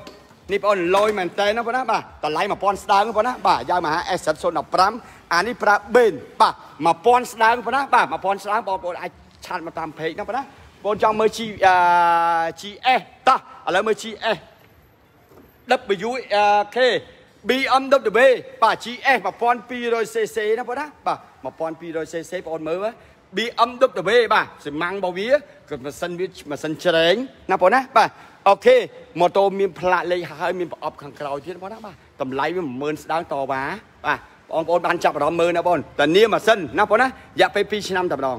នេះបងលយមែនតើណាបងណាបាទតម្លៃ1000ស្ដើងបងណាបាទយ៉ាងមហា S015 អានេះប្រើបេនបាទ1000ស្ដើងបងណាបាទ1000ស្ដើងបងប្អូនអាចឆាតមកតាមเพจណាបងណាបងចង់មើល G GS តោះឥឡូវមើល GS WK BMW បាទ GS 1200cc ណាបងណាបាទ 1200cc បងអូនមើល BMW បាទសម៉ាំងរបស់វាគឺម៉ាស៊ីនវាម៉ាស៊ីនច្រែងណាបងណាបាទអូខេម៉ូតូមានផ្លាកលេខហើយមានប្រអប់ខាងក្រោយទៀតបងណាបាទតម្លៃវា10000ស្ដើងតវ៉ាបាទបងប្អូនបានចាប់អារម្មណ៍មើលណាបងតានីម៉ាស៊ីនណាបងណារយៈពេល2ឆ្នាំតែម្ដង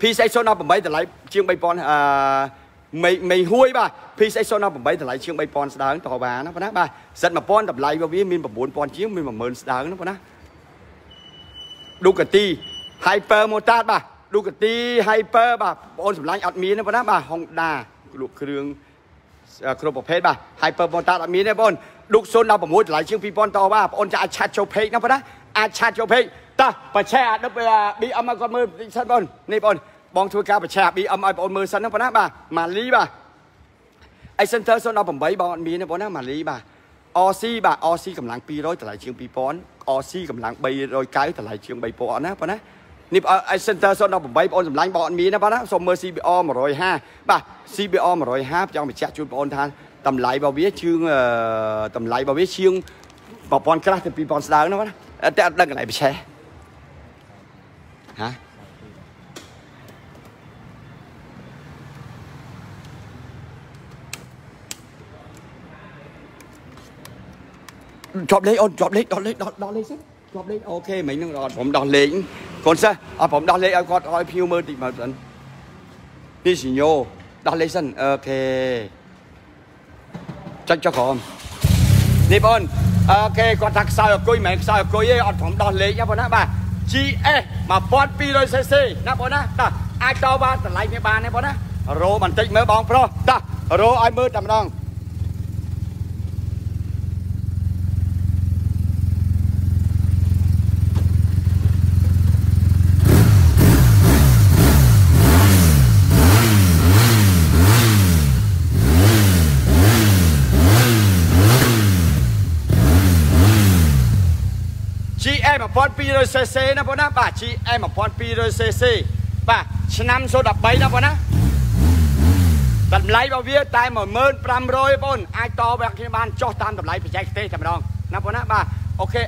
P608 តម្លៃជាង3000អឺ មីមីហួយបាទ P608 តម្លៃជាង3000ស្ដើងតវ៉ាណាបងណាបាទសិត1000តម្លៃរបស់វាមាន9000ជាងមាន10000ស្ដើងណាបងណា Ducati Hyper Motard បាទ Ducati Hyper បាទបងអូនសម្លាញ់អត់មានទេបងណាបាទ Honda លក់គ្រឿងគ្រប់ប្រភេទបាទ Hyper Motard អត់មានទេបងឌុក016តម្លៃជាង2000តបាទបងអូនចាអាចឆាត់ចូល page ណាបងណាអាចឆាត់ចូល page តោះបច្ឆេអាដឹប BM គាត់មើលតិចសិនបងនេះបង បងធ្វើការបច្ឆេ BM ឲ្យបងមើលសិនណាបងណាបាទម៉ាលីបាទអី Center 018បងអត់មានទេបងណាម៉ាលីបាទ RC បាទ RC កម្លាំង200តម្លៃជាង2000 RC កម្លាំង390តម្លៃជាង3000ណាបងណានេះអី Center 018បងអូនសម្លាញ់បងអត់មានណាបងណាសូមមើល CBR 150បាទ CBR 150ចង់បញ្ជាក់ជូនបងអូនថាតម្លៃរបស់វាជាងតម្លៃរបស់វាជាង1000ក្រាស់ទៅ2000ស្ដើងណាបងណាតែអត់ដឹងកន្លែងបច្ឆេះហា ជាប់លេខអូនជាប់លេខដោះលេខដោះលេខសិនជាប់លេខអូខេមិញនឹងដល់ខ្ញុំដោះលេខកូនសិស្សអត់ខ្ញុំដោះលេខឲ្យគាត់ឲ្យភ្ញៀវមើលតិចមើលសិននេះសញ្ញោដោះលេខសិនអូខេចុចចុះក្រោមនេះបងអូខេគាត់ថាខ្សោយអគុយមិនមែនខ្សោយអគុយទេអត់ខ្ញុំដោះលេខណាបងណាបាទ GS 1200cc ណាបងណាតាអាចតបានតម្លៃវាបានទេបងណារោបន្តិចមើលបងប្រុសតារោឲ្យមើលតែម្ដង 1200cc ណាបងណាបាទ GM 1200cc បាទឆ្នាំ013ណាបងណាតម្លៃរបស់វាតែ15500បងអាចតវាគ្នាបានចុះតាមតម្លៃបច្ចេកទេសតែម្ដងណាបងណាបាទអូខេ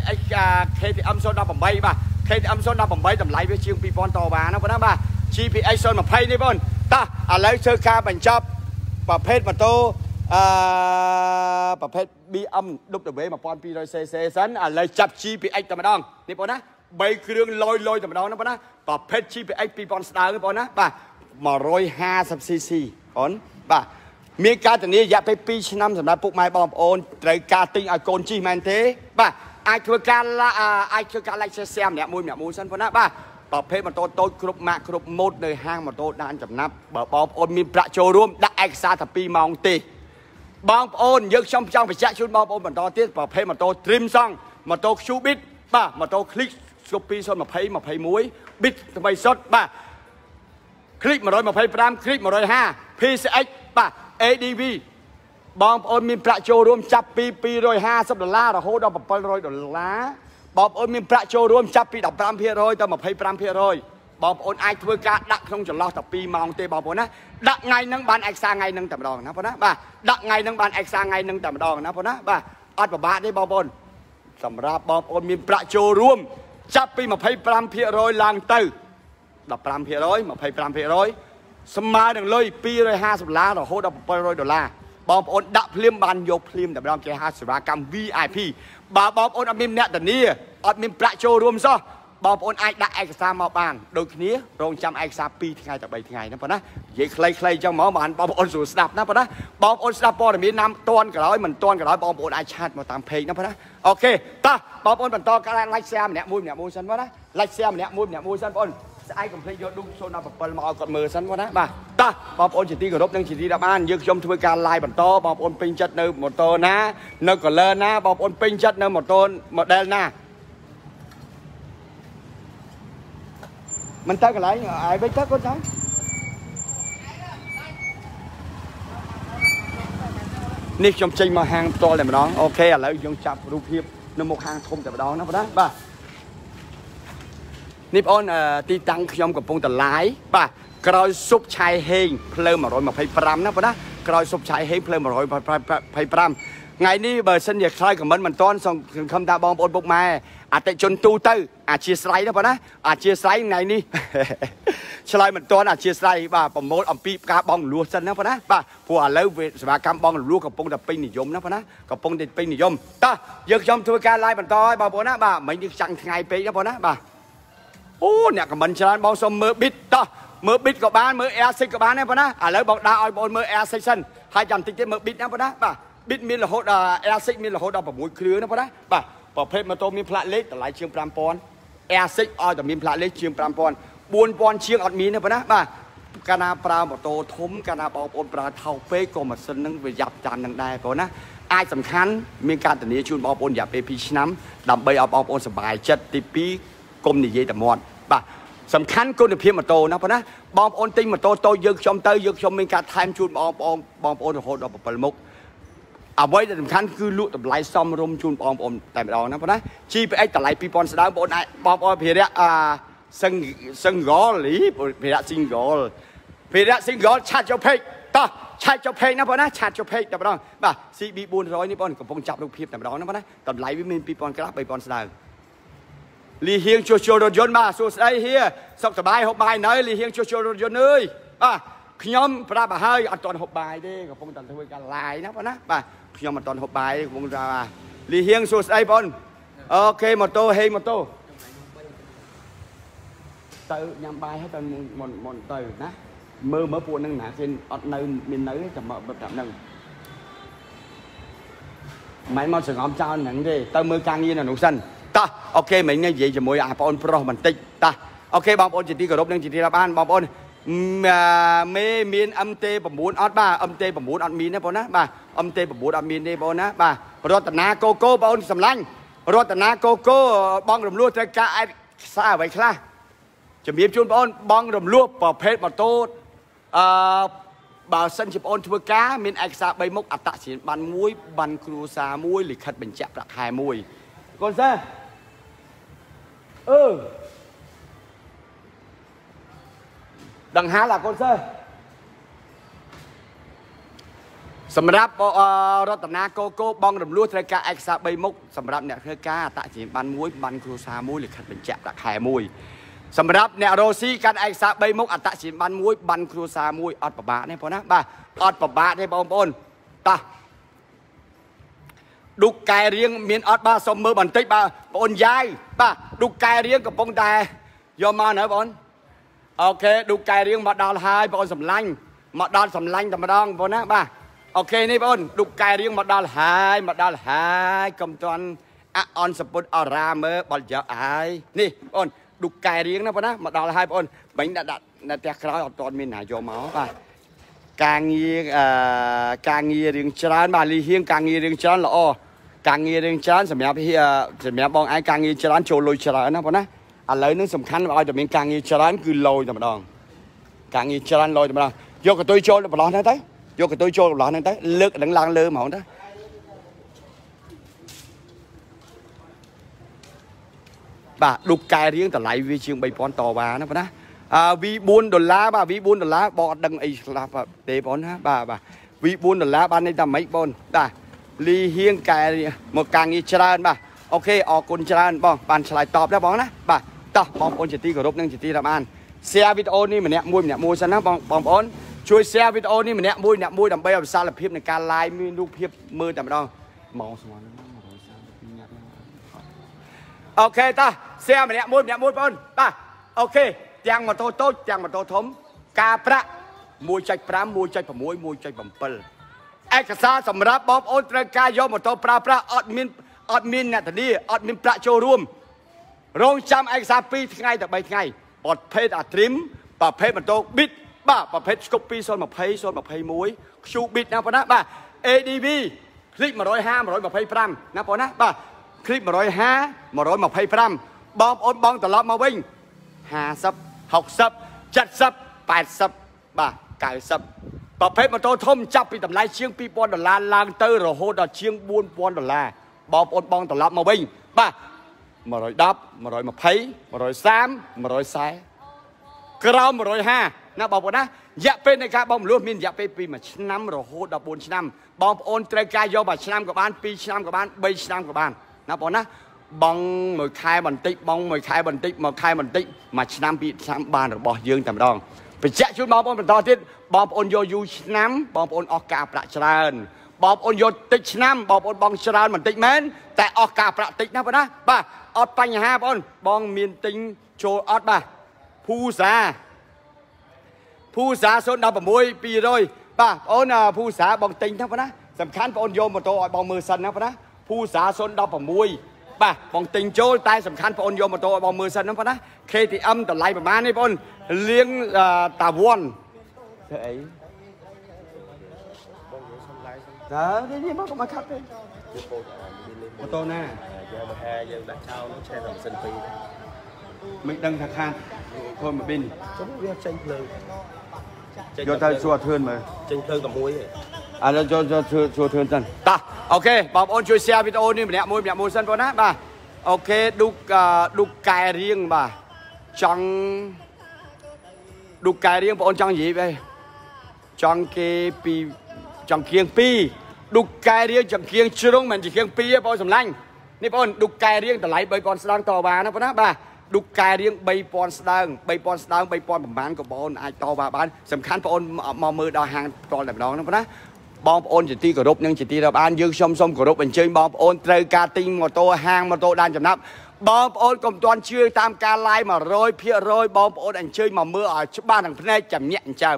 KTM 018បាទ KTM 018តម្លៃវាជាង2000តវ៉ាណាបងណាបាទ GPX 020នេះបងតោះឥឡូវធ្វើការបញ្ចប់ប្រភេទម៉ូតូ អឺប្រភេទ BMW W1200cc សិនឥឡូវចាប់ GPX តែម្ដងនេះបងណា3គ្រឿងលយលយតែម្ដងណាបងណាប្រភេទ GPX 2000ស្ដើងបងណាបាទ 150cc បងបាទមានការធានារយៈពេល2ឆ្នាំសម្រាប់ពុកម៉ែបងប្អូនត្រូវការទិញឲ្យកូនជិះមែនទេ បាទអាចធ្វើការអាចធ្វើការ like share ម្នាក់មួយម្នាក់មួយសិនបងណាបាទប្រភេទម៉ូតូតូចគ្រប់ម៉ាកគ្រប់ម៉ូតនៅហាងម៉ូតូដានចំណាប់បើបងប្អូនមានប្រាក់ចូលរួមដាក់ឯកសារតែ2ម៉ោងទេ បងប្អូនយើងខ្ញុំចង់បញ្ជាក់ជូនបងប្អូនបន្តទៀតប្រភេទម៉ូតូ Trim Song ម៉ូតូ Qbit បាទម៉ូតូ Click ជប់220 21 bit ថ្មីសុទ្ធបាទ Click 125 Click 150 PCX បាទ ADV បងប្អូនមានប្រាក់ចូលរួមចាប់ពី250ដុល្លាររហូតដល់700ដុល្លារបងប្អូនមានប្រាក់ចូលរួមចាប់ពី15%ទៅ25% បងប្អូនអាចធ្វើការដាក់ក្នុងចន្លោះតែ2ម៉ោងទេបងប្អូនណាដាក់ថ្ងៃហ្នឹងបានឯកសារថ្ងៃហ្នឹងតែម្ដងណាបងណាបាទដាក់ថ្ងៃហ្នឹងបានឯកសារថ្ងៃហ្នឹងតែម្ដងណាបងណាបាទអត់ពិបាកទេបងប្អូនសម្រាប់បងប្អូនមានប្រាក់ចូលរួម ចាប់ពី25%ឡើងទៅ15% 25%ស្មើនឹងលុយ250ដុល្លាររហូតដល់700ដុល្លារបងប្អូនដាក់ភ្លាមបានយកភ្លាមតែម្ដងគេហៅសេវាកម្ម VIP បើបងប្អូនអត់មានអ្នកធានាអត់មានប្រាក់ចូលរួមសោះ បងប្អូនអាចដាក់ឯកសារមកបានដូចគ្នារងចាំឯកសារ2ថ្ងៃទៅ3ថ្ងៃណាប៉ុណ្ណានិយាយខ្លីៗចឹងមកបានបងប្អូនស្រួលស្ដាប់ណាប៉ុណ្ណាបងប្អូនស្ដាប់ព័ត៌មានណាំតន់ក្រោយមិនតន់ក្រោយបងប្អូនអាចឆាតមកតាមเพจណាប៉ុណ្ណាអូខេតោះបងប្អូនបន្តការ like share ម្នាក់មួយម្នាក់មួយសិនប៉ុណ្ណា like share ម្នាក់មួយម្នាក់មួយសិនបងប្អូន ស្អែកកុំភ្លេចយកឌុំ017មកឲ្យគាត់មើលសិនបងណាបាទតោះបងប្អូនជាទីគោរពនិងជាទីរាប់អានយើងខ្ញុំធ្វើការ live បន្តបងប្អូនពេញចិត្តនៅម៉ូតូណា នៅ color ណាបងប្អូនពេញចិត្តនៅម៉ូតូ model ណា មិនទៅកន្លែងអាយវិញទៅកូនចៅនេះខ្ញុំចេញមកហាងផ្ទាល់តែម្ដងអូខេឥឡូវយើងចាប់រូបភាពនៅមុខហាងធំតែម្ដងណាបងណាបាទនេះបងអូនទីតាំងខ្ញុំកំពុងតឡាយបាទក្រោយស៊ុបឆៃហេង ផ្លូវ125ណាបងណាក្រោយស៊ុបឆៃហេងផ្លូវ125 ថ្ងៃនេះបើសិនជាខ្សែខមមិនមិនតន់សង្ឃឹមថាបងប្អូនពុកម៉ែអតិជនទូទៅអាជាស្រ័យណាបងណាអាជាស្រ័យថ្ងៃនេះឆ្លើយមិនតន់អាជាស្រ័យបាទប្រមូលអំពីការបងលួសសិនណាបងណាបាទព្រោះឥឡូវសេវាកម្មបងលួសកំពុងតែពេញនិយមណាបងណាកំពុងតែពេញនិយមតោះយើងខ្ញុំធ្វើការ live បន្តឲ្យបងប្អូនណាបាទមិនយើងចាំងថ្ងៃពេកណាបងណាបាទអូអ្នកខមមិនច្រើនបងសុំមើល bit តោះមើល bit ក៏បានមើល air 6ក៏បានដែរបងណាឥឡូវបងដាក់ឲ្យបងមើល air 6សិនហើយចាំតិចទៀតមើល bit ណាបងណាបាទ bit មានរហូតដល់ air 6មានរហូតដល់6គ្រឿងណាបងណាបាទប្រភេទម៉ូតូមានផ្លាកលេខតម្លៃជាង5000 Air 6ឲ្យតែមានផ្លាកលេខជាង5000 4000ជាងអត់មានទេប៉ុណ្ណាបាទកាលណាប្រើម៉ូតូធំកាលណាបងប្អូនប្រើថោកពេកក៏ម៉ាស៊ីននឹងវាយ៉ាប់ចាំនឹងដែរប៉ុណ្ណាអាចសំខាន់មានការធានាជូនបងប្អូនរយៈពេល2ឆ្នាំដើម្បីឲ្យបងប្អូនសប្បាយចិត្តទី2កុំនិយាយតែមាត់បាទសំខាន់គុណភាពម៉ូតូណាប៉ុណ្ណាបងប្អូនទិញម៉ូតូតូចយើងខ្ញុំទៅយើងខ្ញុំមានការថែមជូនបងប្អូនបងប្អូនរហូតដល់7មុខ អ្វីដែលសំខាន់គឺលក់តម្លៃសមរម្យជូនបងប្អូនតែម្ដងណាបងណា GPX តម្លៃ2000ស្ដើងបងប្អូនអាចបងប្អូនភារៈអាសឹងសឹងហ្គលលីភារៈ single ភារៈ single ឆាត់ចូលពេកតោះឆាត់ចូលពេកណាបងណាឆាត់ចូលពេកតែម្ដងបាទ CB 400នេះបងកំពុងចាប់រូបភាពតែម្ដងណាបងណាតម្លៃវាមាន2000ក្រាស់3000ស្ដើងលីហៀងជួសជុលរថយន្តបាទសួស្ដីហៀសុខសប្បាយហូបបាយនៅលីហៀងជួសជុលរថយន្តអើយបាទខ្ញុំប្រាប់ឲ្យហើយអត់ទាន់ហូបបាយទេកំពុងតែធ្វើការឡាយណាបងណាបាទ ខ្ញុំមិនទាន់ហូបបាយទេកំពុងថាលីហៀងសួស្ដីបងអូខេម៉ូតូហេងម៉ូតូទៅញ៉ាំបាយហើយទៅមុនមុនទៅណាមើលមើលពួកនឹងណាគេអត់នៅមាននៅតែមកបិទតាមនឹងមិនមកសង្ងំចោលហ្នឹងទេទៅមើលការងារនៅនោះសិនតោះអូខេមិញនិយាយជាមួយអាបងប្រុសបន្តិចតោះអូខេបងប្អូនជាទីគោរពនិងជាទីរាប់អានបងប្អូន មេមាន MT9 អត់បាទ MT9 អត់មានទេបងណាបាទ MT9 អត់មានទេបងណាបាទរតនាកូកូបងសម្លាញ់រតនាកូកូបងរំលោះត្រូវការអាចខ្សែអ្វីខ្លះជំរាបជូនបងបងរំលោះប្រភេទម៉ូតូអឺបើសិនជាបងធ្វើការមានឯកសារ3មុខអត្តសញ្ញាណប័ណ្ណ1ប័ណ្ណគ្រួសារ1លិខិតបញ្ជាក់ប្រាក់ខែ1កូនសាអឺ ដង្ហាលអាកូនសើសម្រាប់រតនាកោកោបងរំលោះត្រូវការឯកសារ3មុខសម្រាប់អ្នកធ្វើការអតជាបានមួយបានគ្រួសារមួយលិខិតបញ្ជាក់ប្រាក់ខែមួយសម្រាប់អ្នករ៉ូស៊ីកាន់ឯកសារ3មុខអតជាបានមួយបានគ្រួសារមួយអត់ពិបាកទេបងណាបាទអត់ពិបាកទេបងប្អូនតោះឌុកកែរៀងមានអត់បាទសុំមើលបន្តិចបាទបងអូនយាយបាទឌុកកែរៀងកំពុងតែយកមកនៅបងអូន អូខេឌុកកែរៀងមកដល់ហើយបងសម្លាញ់មកដល់សម្លាញ់តែម្ដងបងណាបាទអូខេនេះបងឌុកកែរៀងមកដល់ហើយមកដល់ហើយកុំតន់អអនសពុតអរ៉ាមើបលយកហើយនេះបងឌុកកែរៀងណាបងណាមកដល់ហើយបងបាញ់ដាក់ដាក់នៅផ្ទះក្រោយអត់តន់មានណាយកមកបាទការងារអឺការងាររៀងច្រើនបាទលីហៀងការងាររៀងច្រើនល្អការងាររៀងច្រើនសម្រាប់សម្រាប់បងឯងការងារច្រើនចូលលុយច្រើនណាបងណា ឥឡូវនេះសំខាន់ឲ្យតែមានការងារច្រើនគឺលយតែម្ដងការងារច្រើនលយតែម្ដងយកកតុយចូលប្រឡោះហ្នឹងទៅយកកតុយចូលប្រឡោះហ្នឹងទៅលើកនឹងឡើងលើហ្មងទៅបាទឌុបកែរៀងតម្លៃវាជាង3000តវ៉ាណាបងណាអឺ V4 ដុល្លារបាទ V4 ដុល្លារបងអត់ដឹងអីខ្លះទេបងណាបាទបាទ V4 ដុល្លារបានន័យថាម៉េចបងបាទលីហៀងកែមកការងារច្រើនបាទអូខេអរគុណច្រើនបងបានឆ្លើយតបដែរបងណាបាទ តោះបងប្អូនជាទីគោរពនិងជាទីរាប់អាន share វីដេអូនេះម្នាក់មួយម្នាក់មួយសិនណាបងបងប្អូនជួយ share វីដេអូនេះម្នាក់មួយម្នាក់មួយដើម្បីឲ្យវិសាលភាពនៃការ live មានរូបភាពមើលតែម្ដងមកស្មើអូខេតោះ share ម្នាក់មួយម្នាក់មួយបងប្អូនបាទអូខេទាំងម៉ូតូតូចទាំងម៉ូតូធំ ការប្រាក់1.5 1.6 1.7ឯកសារសម្រាប់បងប្អូនត្រូវការយកម៉ូតូប្រើប្រាស់អត់មានអត់មានអ្នកធានាអត់មានប្រាក់ចូលរួម រងចាំឯកសារ2ថ្ងៃទៅ3ថ្ងៃ ប្រភេទអាទ្រីមប្រភេទម៉ូតូ bit បាទប្រភេទ Scoopy 020 021 Q bit ណាបងណាបាទ ADV คลิป150 125ណាបងណាបាទคลิป150 125បងប្អូនបងត្រឡប់មកវិញ50 60 70 80បាទ90ប្រភេទម៉ូតូធំចាប់ពីតម្លៃជាង2000ដុល្លារឡើងទៅរហូតដល់ជាង4000ដុល្លារបងប្អូនបងត្រឡប់មកវិញបាទ 110 120 130 140ក្រោម150ណាបងប្អូនណារយៈពេលនៃការបងមលួសមានរយៈពេលពី1ឆ្នាំរហូតដល់4ឆ្នាំបងប្អូនត្រូវការយកមួយឆ្នាំក៏បាន2ឆ្នាំក៏បាន3ឆ្នាំក៏បានណាបងណាបងមួយខែបន្តិចបងមួយខែបន្តិចមួយខែបន្តិចមួយឆ្នាំពីរឆ្នាំបានរបស់យើងតែម្ដងបញ្ជាក់ជូនបងប្អូនបន្តទៀតបងប្អូនយកយូរឆ្នាំបងប្អូនអស់ការប្រាក់ច្រើន បងប្អូនយកតិចឆ្នាំបងប្អូនបងច្រើនបន្តិចមែនតែអស់ការប្រាក់តិចណាបងណាបាទអត់បញ្ហាបងបងមានទិញចូលអត់បាទភូសាភូសា016 200បាទបងអូនភូសាបងទិញណាបងណាសំខាន់បងអូនយកម៉ូតូឲ្យបងមើលសិនណាបងណាភូសា016បាទបងទិញចូលតែសំខាន់បងអូនយកម៉ូតូឲ្យបងមើលសិនណាបងណា KTM តម្លៃប្រហែលនេះបងអូនលៀងតាវ័នធ្វើអី តើនេះមកមកខាត់ទេម៉ូតូណាយើងមកហាយើងដាក់ចោលនោះឆេះតែម៉ាស៊ីនពីរមិនដឹងថាខាតខូនមកប៊ីនចុះវាចេញភ្លើងយកទៅសួរធឿនមើលចេញភ្លើងតែមួយទេឥឡូវចូលចូលសួរធឿនសិនតោះអូខេបងប្អូនជួយ share វីដេអូនេះម្នាក់មួយម្នាក់មួយសិនបងណាបាទអូខេឌុកឌុកកែរៀងបាទចង់ឌុកកែរៀងបងអូនចង់និយាយបែចង់គេពី ចង្កៀង2ឌុកកែរៀងចង្កៀងជ្រុងមិនចង្កៀង2ទេបងសម្លាញ់នេះបងឌុកកែរៀងតម្លៃ3000ស្ដងតវ៉ាណាបងណាបាទឌុកកែរៀង3000ស្ដើង3000ស្ដើង3000ប្រហែលក៏បងអាចតវ៉ាបានសំខាន់បងមកមើលដល់ហាងផ្ទាល់តែម្ដងណាបងណាបងប្អូនជាទីគោរពនិងជាទីរាប់អានយើងខ្ញុំសូមគោរពអញ្ជើញបងប្អូនត្រូវការទិញម៉ូតូហាងម៉ូតូដានចំណាប់បងប្អូនកុំទាន់ជឿតាមការ live 100%បងប្អូនអញ្ជើញមកមើលឲ្យច្បាស់នឹងភ្នែកចំញាក់អញ្ចឹង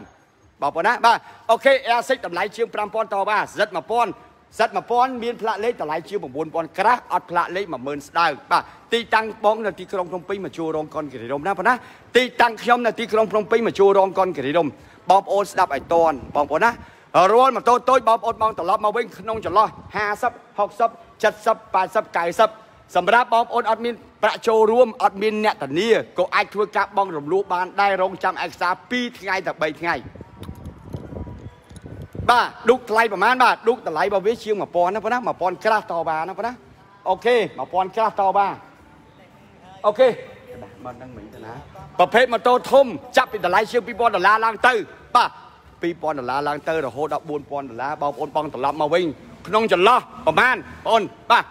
បងប្អូនណាបាទអូខេ Air 6តម្លៃជាង5000តបាសិត1000សិត1000មានផ្លាកលេខតម្លៃជាង9000ក្រាស់អត់ផ្លាកលេខ10000ស្ដើងបាទទីតាំងបងនៅទីក្រុងភ្នំពេញមកជួររងកុនគិរីរំណាបងណាទីតាំងខ្ញុំនៅទីក្រុងភ្នំពេញមកជួររងកុនគិរីរំបងប្អូនស្ដាប់ឲ្យតន់បងប្អូនណារាល់ម៉ូតូតូចបងប្អូនបងត្រឡប់មកវិញក្នុងចន្លោះ50 60 70 80 90សម្រាប់បងប្អូនអត់មានប្រាក់ចូលរួមអត់មានអ្នកធានាក៏អាចធ្វើការបង់រំលោះបានដែររងចាំឯកសារ2ថ្ងៃទៅ3ថ្ងៃ បាទ Duke ថ្លៃប្រហែលបាទ Duke តម្លៃរបស់វាជាង1000ណាបងណា1000ក្រាស់តបាណាបងណា OK 1000ក្រាស់តបា OK បាទមកនឹងមិញទៅណាប្រភេទម៉ូតូធំចាប់ពីតម្លៃជាង2000ដុល្លារឡើងទៅបាទ2000ដុល្លារឡើងទៅរហូតដល់4000ដុល្លារបងប្អូនបងត្រឡប់មកវិញក្នុងចន្លោះប្រហែលបងអូនបាទ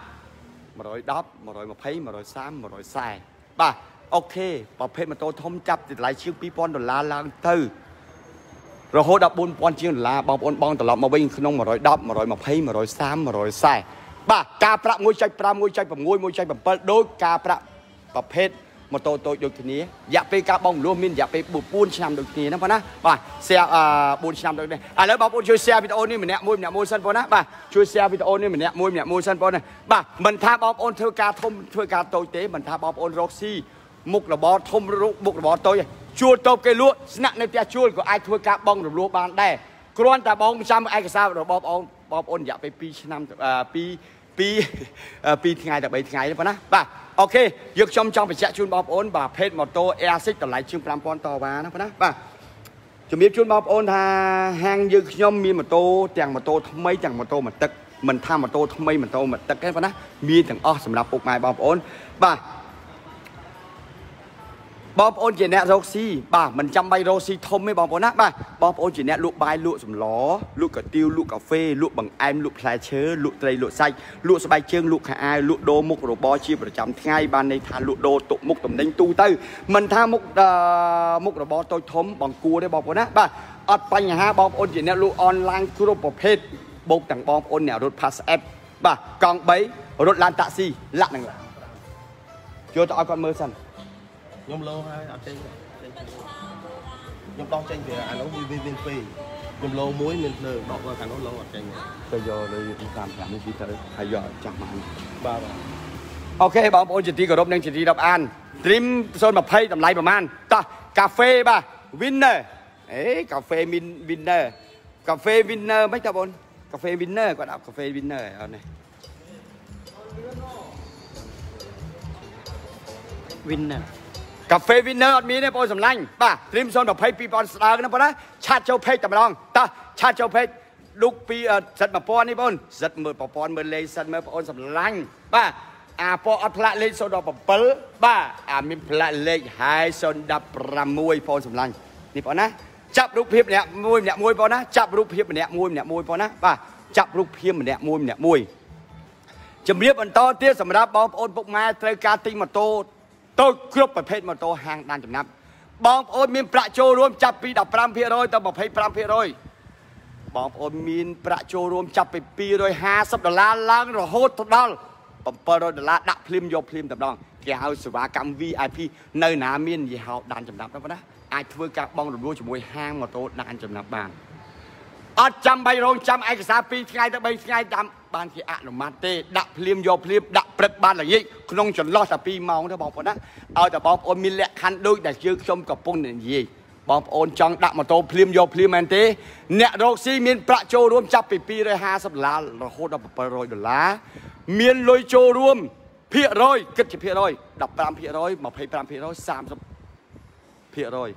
110 120 130 140បាទអូខេប្រភេទម៉ូតូធំចាប់ពីតម្លៃជាង2000ដុល្លារឡើងទៅ រហូតដល់4000ជាងដុល្លារបងប្អូនបងត្រឡប់មកវិញក្នុង110 120 130 140បាទការប្រាក់1.5 1.6 1.7ដូចការប្រាក់ប្រភេទម៉ូតូតូចដូចគ្នារយៈពេលការបងលួសមានរយៈពេល4ឆ្នាំដូចគ្នាណាបងណាបាទ share 4ឆ្នាំដូចនេះឥឡូវបងប្អូនជួយ share វីដេអូនេះម្នាក់មួយម្នាក់មួយសិនបងណាបាទជួយ share វីដេអូនេះម្នាក់មួយម្នាក់មួយសិនបងណាបាទមិនថាបងប្អូនធ្វើការធំធ្វើការតូចទេមិនថាបងប្អូនរកស៊ី មុខរបរធំមុខរបរតូចជួលតូបគេលក់ស្នាក់នៅផ្ទះជួលក៏អាចធ្វើការបងរំលោះបានដែរគ្រាន់តែបងចាំឯកសាររបស់បងបងប្អូនរយៈពេល2ឆ្នាំ2 2 2ថ្ងៃដល់3ថ្ងៃទេបងណាបាទអូខេយើងខ្ញុំចង់បញ្ជាក់ជូនបងប្អូនបាទភេទម៉ូតូ Air6 តម្លៃជាង5000តវ៉ាណាបងណាបាទជំរាបជូនបងប្អូនថាហាងយើងខ្ញុំមានម៉ូតូទាំងម៉ូតូថ្មីទាំងម៉ូតូមកទឹកមិនថាម៉ូតូថ្មីម៉ូតូមកទឹកទេបងណាមានទាំងអស់សម្រាប់ពុកម៉ែបងប្អូនបាទ បងប្អូនជាអ្នករកស៊ីបាទមិនចាំបាច់រកស៊ីធំទេបងប្អូនណាបាទបងប្អូនជាអ្នកលក់បាយលក់សម្លលក់កាទៀវលក់កាហ្វេលក់បង្អែមលក់ផ្លែឈើលក់ត្រីលក់សាច់លក់ស្បែកជើងលក់ខោអាវលក់ដូរមុខរបរជាប្រចាំថ្ងៃបានន័យថាលក់ដូរទុកមុខតំណែងទូទៅមិនថាមុខមុខរបរតូចធំបងគួរទេបងប្អូនណាបាទអត់បញ្ហាបងប្អូនជាអ្នកលក់អនឡាញគ្រប់ប្រភេទបូកទាំងបងប្អូនអ្នករត់ Pass App បាទកង់3រត់ឡានតាក់ស៊ីលាក់នឹងឡាចូលទៅឲ្យគាត់មើលសិន ខ្ញុំលោហើយអត់ចេញខ្ញុំដោះចេញពីអានោះវាមានពីរខ្ញុំលោមួយមានភ្លើងដកទៅខាងនោះលោអត់ចេញទៅយកលើ35នេះទីទៅហើយយកចាស់មកបាទបាទអូខេបងប្អូនជាទីគោរពនិងជាទីរាប់អាន Dream 020តម្លៃប្រហែលតោះកាហ្វេបាទ Winner អេកាហ្វេ Winner កាហ្វេ Winner មិនតាបងកាហ្វេ Winner គាត់ដាក់កាហ្វេ Winner អត់នេះ winner កាហ្វេ Winner អត់មានទេបងសម្លាញ់បាទ Dream 020 2000ស្ដើងណាបងណាឆាតចូលពេកតែម្ដងតោះឆាតចូលពេកឌុកពីសិត1000នេះបងសិតមើលប្រព័ន្ធមើលលេខសិតមើលបងអូនសម្លាញ់បាទអាពណ៌អត់ផ្លាកលេខ017បាទអាមានផ្លាកលេខហើយ016បងសម្លាញ់នេះបងណាចាប់រូបភាពម្នាក់មួយម្នាក់មួយបងណាចាប់រូបភាពម្នាក់មួយម្នាក់មួយបងណាបាទចាប់រូបភាពម្នាក់មួយម្នាក់មួយជំរាបបន្តទៀតសម្រាប់បងប្អូនពុកម៉ែត្រូវការទិញម៉ូតូ តូចគ្រប់ប្រភេទម៉ូតូហាងដានចំណាប់បងប្អូនមានប្រាក់ចូលរួមចាប់ពី15%ទៅ25%បងប្អូនមានប្រាក់ចូលរួមចាប់ពី250ដុល្លារឡើងរហូតទៅដល់700ដុល្លារដាក់ភ្លាមយកភ្លាមតែម្ដងគេហៅសេវាកម្ម VIP នៅណាមានយីហោដានចំណាប់ណាអាចធ្វើការបង់រំលោះជាមួយហាងម៉ូតូដានចំណាប់បាន អត់ចាំបៃរងចាំឯកសារ2ថ្ងៃទៅ3ថ្ងៃតាមបានគេអនុម័តទេដាក់ភ្លាមយកភ្លាមដាក់ព្រឹកបានល្ងាចក្នុងចន្លោះតែ2ម៉ោងទេបងប្អូនណាឲ្យតែបងប្អូនមានលក្ខខណ្ឌដូចដែលយើងខ្ញុំកំពុងនិយាយបងប្អូនចង់ដាក់ម៉ូតូភ្លាមយកភ្លាមមែនទេ អ្នករកស៊ីមានប្រាក់ចូលរួមចាប់ពី250ដុល្លាររហូតដល់700ដុល្លារមានលុយចូលរួមភាគរយគិតជាភាគរយ15ភាគរយ25ភាគរយ30ភាគរយ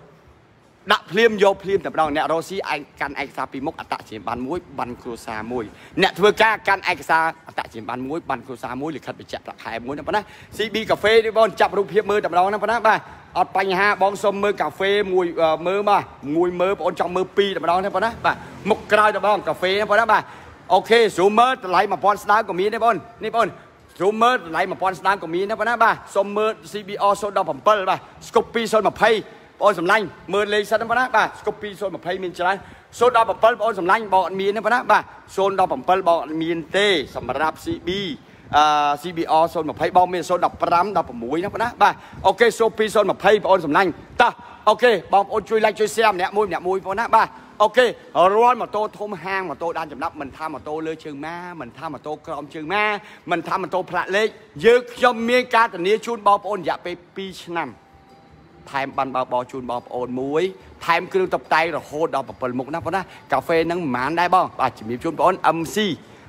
ដាក់ភ្លាមយកភ្លាមតែម្ដងអ្នករកស៊ីឯងកាន់ឯកសារពីមុខអត្តជាបានមួយបានគ្រួសារមួយអ្នកធ្វើការកាន់ឯកសារអត្តជាបានមួយបានគ្រួសារមួយលិខិតបញ្ជាក់ប្រាក់ខែមួយណាប៉ុណ្ណា CB កាហ្វេនេះបងចាប់រូបភាពមើលតែម្ដងណាប៉ុណ្ណាបាទអត់បញ្ហាបងសុំមើលកាហ្វេមួយមើលបាទមួយមើលបងចង់មើលពីរតែម្ដងណាប៉ុណ្ណាបាទមុខក្រោយតែបងកាហ្វេណាប៉ុណ្ណាបាទអូខេ Zoomer តម្លៃ1000ស្ដើងក៏មានដែរបងនេះបង Zoomer តម្លៃ1000ស្ដើងក៏មានដែរប៉ុណ្ណាបាទសុំមើល CBR 017បាទ Scope 220 បងសម្លាញ់មើលលេខសិនបងណាបាទស្គប់2 020មានច្រើន017បងសម្លាញ់បងអត់មានទេបងណាបាទ017បងអត់មានទេសម្រាប់ CB អឺ CBR 020បងមាន015 16ណាបងណាបាទអូខេ02 020បងសម្លាញ់តោះអូខេបងប្អូនជួយ like ជួយ share ម្នាក់មួយម្នាក់មួយបងណាបាទអូខេរាល់ម៉ូតូធំហាងម៉ូតូដានចំណាប់មិនថាម៉ូតូលើជើងម៉ាមិនថាម៉ូតូក្រោមជើងម៉ាមិនថាម៉ូតូផ្លាកលេខយើងខ្ញុំមានការធានាជូនបងប្អូនរយៈពេល2ឆ្នាំ ថែមបានបើបោជូនបងប្អូនមួយថែមគ្រឿងតុបតែងរហូតដល់7មុខណាបងណាកាហ្វេហ្នឹងមិនម៉ានដែរបងបាទជំរាបជូនបងប្អូន MC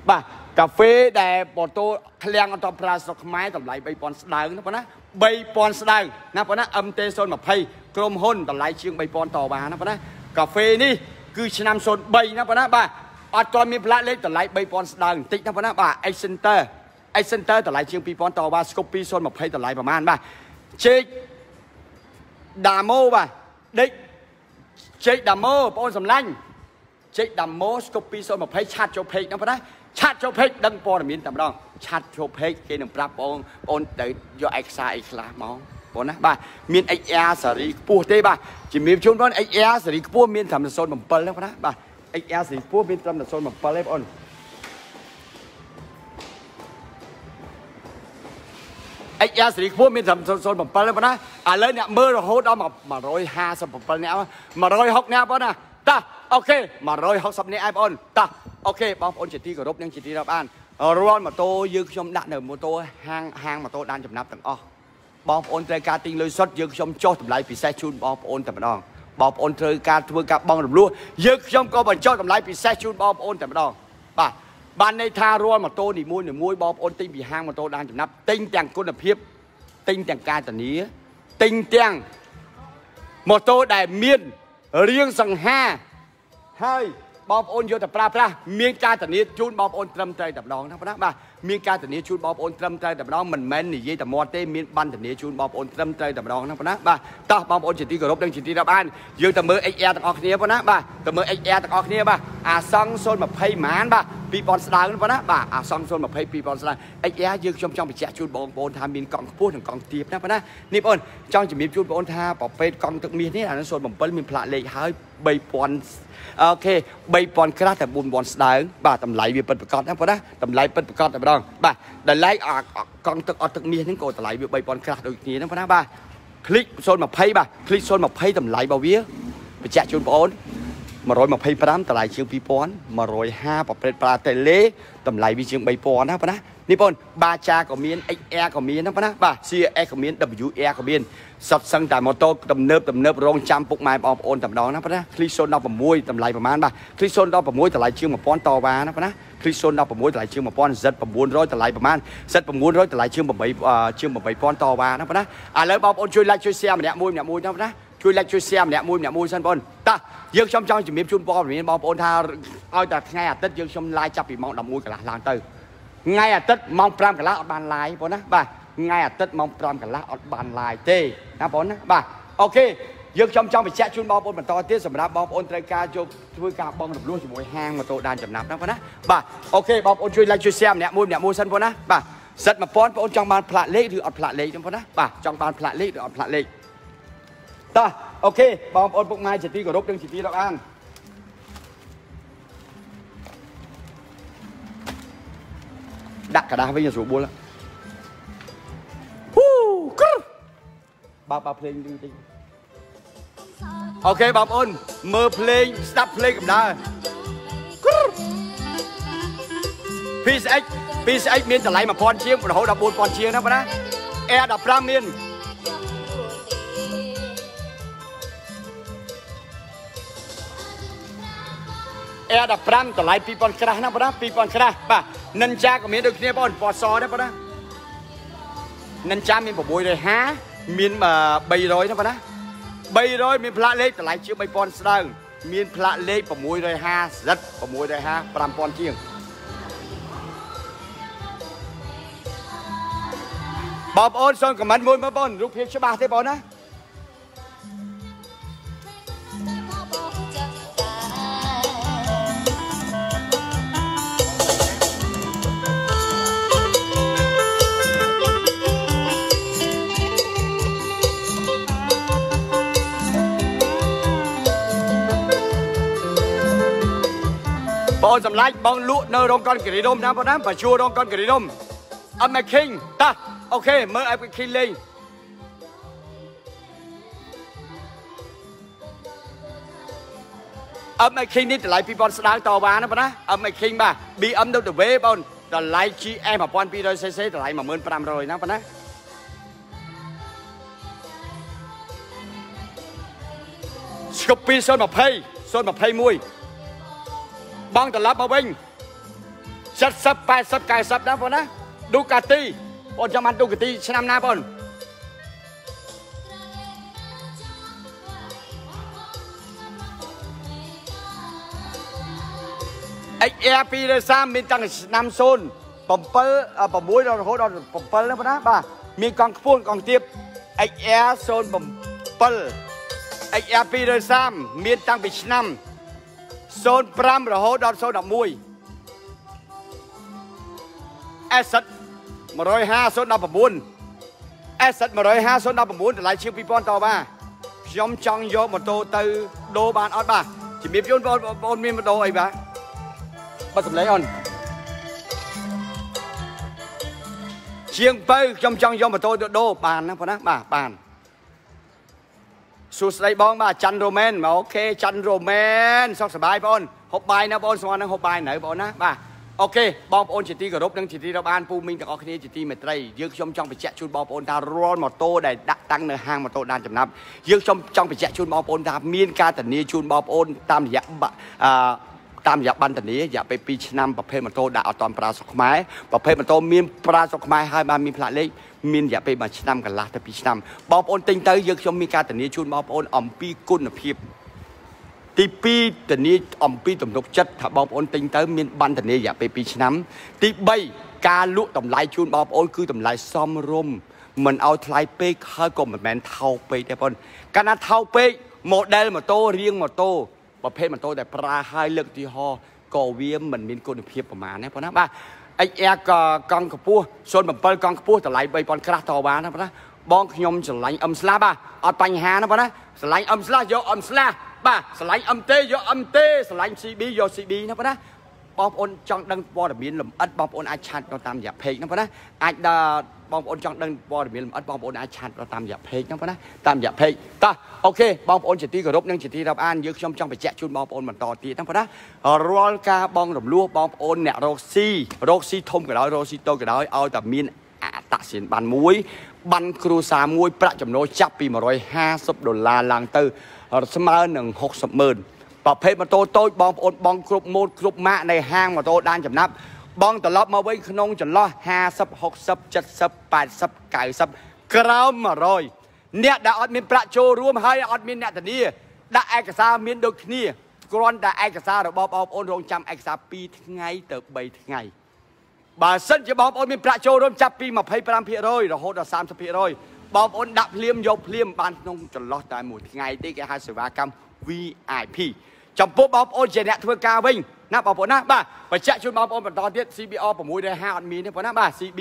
បាទកាហ្វេដែលម៉ូតូឃ្លាំងអន្តរប្រាស្រុកខ្មែរតម្លៃ3000ស្ដើងណាបងណា3000ស្ដើងណាបងណា MT020 ក្រុមហ៊ុនតម្លៃជាង3000តបានណាបងណាកាហ្វេនេះគឺឆ្នាំ03ណាបងណាបាទអត់ទាន់មានផ្លាកលេខតម្លៃ3000ស្ដើងបន្តិចណាបងណាបាទ X Center X Center តម្លៃជាង2000តបាន Scope 220តម្លៃប្រហែលបាទជេក ដាម៉ូបាទដេកចេកដាម៉ូបងប្អូនសម្លាញ់ចេកដាម៉ូស្គប់220ឆាត់ចូលពេកណាបងណាឆាត់ចូលពេកដឹងព័ត៌មានតែម្ដងឆាត់ចូលពេកគេនឹងប្រាប់បងប្អូនទៅយកឯកសារអីខ្លះមកបងណាបាទមាន XR សេរីខ្ពស់ទេបាទជំរាបជូនបង XR សេរីខ្ពស់មានត្រឹម07ទេបងណាបាទ XR សេរីខ្ពស់មានត្រឹម07ទេបង XR សេរីខ្ពស់មានត្រឹម07ទេបងណាឥឡូវអ្នកមើលរហូតដល់157នាក់160នាក់បងណាតោះអូខេ160នាក់ឯងបងតោះអូខេបងប្អូនជាទីគោរពនិងជាទីរាប់អានរាល់ម៉ូតូយើងខ្ញុំដាក់នៅម៉ូតូហាងហាងម៉ូតូដានចំណាប់ទាំងអស់បងប្អូនត្រូវការទិញលុយសុទ្ធយើងខ្ញុំចុះតម្លៃពិសេសជូនបងប្អូនតែម្ដងបងប្អូនត្រូវការធ្វើការបងរំលោះយើងខ្ញុំក៏បញ្ចុះតម្លៃពិសេសជូនបងប្អូនតែម្ដង បាទបានន័យថារាល់ម៉ូតូនីមួយៗបងប្អូនទិញពីហាងម៉ូតូដានចំណាប់ទិញទាំងគុណភាពទិញទាំងការធានាទិញទាំងម៉ូតូដែលមានរាងសង្ហាហើយបងប្អូនយកទៅប្រើប្រាស់មានការធានាជូនបងប្អូនត្រឹមត្រូវតែម្ដងណាបាទបាទ មានការធានាជូនបងប្អូនត្រឹមត្រូវតែម្ដងមិនមែននិយាយតែមាត់ទេមានបានធានាជូនបងប្អូនត្រឹមត្រូវតែម្ដងណាបាទបាទតោះបងប្អូនជាទីគោរពនិងជាទីរាប់អានយើងទៅមើល XR ទាំងអស់គ្នាបងណាបាទទៅមើល XR ទាំងអស់គ្នាបាទអាសង់020ម៉ានបាទ2000ស្ដើងបងណាបាទអាសង់020 2000ស្ដើង XR យើងខ្ញុំចង់បញ្ជាក់ជូនបងប្អូនថាមានកង់ខ្ពស់និងកង់ទាបណាបងណានេះបងចង់ជំរាបជូនបងប្អូនថាប្រភេទកង់ទឹកមាសនេះអានឹង07មានផ្លាកលេខហើយ3000អូខេ3000ក្រាស់តែ4000ស្ដើងបាទតម្លៃវាពិតប្រកបណាបងណាតម្លៃពិតប្រកបតែម្ដបាទតម្លៃកង់ទឹកអត់ទឹកមាសហ្នឹងក៏តម្លៃវា3000ក្រាស់ដូចគ្នាហ្នឹងបងណាបាទคลิก020បាទคลิก020តម្លៃរបស់វាបញ្ជាក់ជូនបងអូន 125តម្លៃជាង2000 150ប្រភេទប្រាតេឡេតម្លៃវាជាង3000ណាបងណានេះបងបាចាក៏មាន XR ក៏មានណាបងណាបាទ CX ក៏មាន WR ក៏មានសុទ្ធសឹងតែម៉ូតូទំនើបទំនើបរងចាំពុកម៉ែបងប្អូនតែម្ដងណាបងណា Click 016តម្លៃប្រហែលបាទ Click 016តម្លៃជាង1000តវ៉ាណាបងណា Click 016តម្លៃជាង1000 Z 900តម្លៃប្រហែល Z 900តម្លៃជាង8ជាង8000តវ៉ាណាបងណាឥឡូវបងប្អូនជួយ like ជួយ share ម្នាក់មួយម្នាក់មួយណាបងណា ជួយ like ជួយ share ម្នាក់មួយម្នាក់មួយសិនបងតាយើងខ្ញុំចង់ជំរាបជូនព័ត៌មានបងប្អូនថាឲ្យតែថ្ងៃអាទិត្យយើងខ្ញុំ live ចាប់ពីម៉ោង11កន្លះឡើងទៅថ្ងៃអាទិត្យម៉ោង5កន្លះអត់បាន live បងណាបាទថ្ងៃអាទិត្យម៉ោង5កន្លះអត់បាន live ទេណាបងណាបាទអូខេយើងខ្ញុំចង់បញ្ជាក់ជូនបងប្អូនបន្តទៀតសម្រាប់បងប្អូនត្រូវការយកធ្វើការបងរំលោះជាមួយហាងម៉ូតូដានចំណាប់ណាបងណាបាទអូខេបងប្អូនជួយ like ជួយ share ម្នាក់មួយម្នាក់មួយសិនបងណាបាទសិត1000បងប្អូនចង់បានផ្លាកលេខឬអត់ផ្លាកលេខទេបងណាបាទចង់បានផ្លាកលេខឬអត់ផ្លាកលេខ តោះអូខេបងប្អូនពុកម៉ែជាទីគោរពនិងជាទីរាប់អានដាក់กระดาษវិញស្រួលបួលហ៊ូក្រឹបបើបើភ្លេងលឺតិចអូខេបងប្អូនមើលភ្លេងស្ដាប់ភ្លេងកំដៅក្រឹប PSX PSX មានតម្លៃ1000ជាងរហូតដល់4000ជាងណាបងណា Air 15មាន Air 15តម្លៃ2000ក្រាស់ណាបងណា2000ក្រាស់បាទ Ninja ក៏មានដូចគ្នាបងពណ៌សដែរបងណា Ninja មាន650មាន300ណាបងណា300មានផ្លាកលេខតម្លៃជាង3000ស្ដើងមានផ្លាកលេខ650សិត650 5000ជាងបងប្អូនសូមខមមិនមួយមើលបងរូបភាពច្បាស់ទេបងណា បងសម្លាច់បងលក់នៅរោងកុនគិរីរំណាបងណាបើជួរោងកុនគិរីរំអត់មកឃីងតាអូខេមើលឲ្យឃីងលេងអត់មកឃីងនេះតម្លៃ2000ស្ដើងតវ៉ាណាបងណាអត់មកឃីងបាទ BMW បងតម្លៃ GM 1200cc តម្លៃ15500ណាបងណាស្គប់ពី020 021 បងត្រឡប់មកវិញ70 80 90ណាបងណាឌូកាទីបងចាំបានឌូកាទីឆ្នាំណាបងអិច Air 230មានតាំងឆ្នាំ0 7 6រហូតដល់7ណាបងណាបាទមានកង់ខ្ពស់កង់ទាប XR 07 XR 230មានតាំងពីឆ្នាំ 05រហូតដល់011 asset 150 019 asset 150 019តម្លៃជាង2000តបាខ្ញុំចង់យកម៉ូតូទៅដូរបានអត់បាទជំរាបជូនបងប្អូនមានម៉ូតូអីបាទបាត់សម្លេងអូនជាងបើខ្ញុំចង់យកម៉ូតូទៅដូរបានណាបងណាបាទបាន សួស្តីបងបាទច័ន្ទរ៉ូមែនអូខេច័ន្ទរ៉ូមែនសុខសប្បាយបងហូបបាយណាបងស្មោះនឹងហូបបាយនៅបងណាបាទអូខេបងប្អូនជាទីគោរពនិងជាទីរាប់អានពូមីងទាំងអស់គ្នាជាទីមេត្រីយើងខ្ញុំចង់បញ្ជាក់ជូនបងប្អូនថារាល់ម៉ូតូដែលដាក់តាំងនៅហាងម៉ូតូដានចំណាប់យើងខ្ញុំចង់បញ្ជាក់ជូនបងប្អូនថាមានការធានាជូនបងប្អូនតាមរយៈអឺតាមរយៈបន្ទនីរយៈពេល2ឆ្នាំប្រភេទម៉ូតូដាក់អត់តន់ប្រើស្រុកខ្មែរប្រភេទម៉ូតូមានប្រើស្រុកខ្មែរហើយបានមានផ្លាកលេខ មានរយៈពេល1ឆ្នាំកន្លះទៅ2ឆ្នាំបងប្អូនទិញទៅយើងខ្ញុំមានការធានាជូនបងប្អូនអំពីគុណភាពទី2ធានាអំពីទំនុកចិត្តថាបងប្អូនទិញទៅមានបានធានារយៈពេល2ឆ្នាំ ទី3ការលក់តម្លៃជូនបងប្អូនគឺតម្លៃសមរម្យមិនឲ្យថ្លៃពេកហើយក៏មិនមែនថោកពេកទេបងកាលណាថោកពេក model ម៉ូតូរៀងម៉ូតូប្រភេទម៉ូតូដែលប្រើហើយលើកទីហោក៏វាមិនមានគុណភាពប្រមាណណាបងណាបាទ XR ក៏កង់កម្ពស់07កង់កម្ពស់តម្លៃ3000ក្រាស់តបានណាបងណាបងខ្ញុំឆ្លាញ់អឹមស្លាបាទអត់បញ្ហាណាបងណាឆ្លាញ់អឹមស្លាយកអឹមស្លាបាទឆ្លាញ់អឹមទេយកអឹមទេឆ្លាញ់ CB យក CB ណាបងណាបងប្អូនចង់ដឹងព័ត៌មានលម្អិតបងប្អូនអាចឆាតទៅតាមរយៈ page ណាបងណាអាចដល់ បងប្អូនចង់ដឹងព័ត៌មានលម្អិតបងប្អូនអាចឆាតតាមរយៈ page ហ្នឹងប៉ុណ្ណាតាមរយៈ page តោះអូខេបងប្អូនជាទីគោរពនិងជាទីរាប់អានយើងខ្ញុំចង់បញ្ជាក់ជូនបងប្អូនបន្តទៀតហ្នឹងប៉ុណ្ណារាល់ការបងរំលោះបងប្អូនអ្នករកស៊ីរកស៊ីធំក៏ដោយរកស៊ីតូចក៏ដោយឲ្យតែមានអត្តសញ្ញាណប័ណ្ណមួយបានគ្រួសារមួយប្រាក់ចំណូលចាប់ពី150ដុល្លារឡើងទៅស្មើនឹង60ម៉ឺនប្រភេទម៉ូតូតូចបងប្អូនបងគ្រប់ម៉ូតគ្រប់ម៉ាកនៃហាងម៉ូតូដានចំណាប់ បងត្រឡប់មកវិញក្នុងចន្លោះ50 60 70 80 90ក្រោម100អ្នកដែលអត់មានប្រាក់ចូលរួមហើយអត់មានអ្នកធានាដាក់ឯកសារមានដូចគ្នាគ្រាន់តែឯកសាររបស់បងប្អូនរងចាំឯកសារ2ថ្ងៃទៅ3ថ្ងៃបើសិនជាបងប្អូនមានប្រាក់ចូលរួមចាប់ពី25%រហូតដល់30%បងប្អូនដាក់ភ្លាមយកភ្លាមបានក្នុងចន្លោះតែមួយថ្ងៃទេគេហៅសេវាកម្ម VIP ចំពោះបងប្អូនជាអ្នកធ្វើការវិញ ណាបងប្អូនណាបាទបញ្ជាក់ជូនបងប្អូនបន្តទៀត CBR 650អត់មានទេបងណាបាទ CB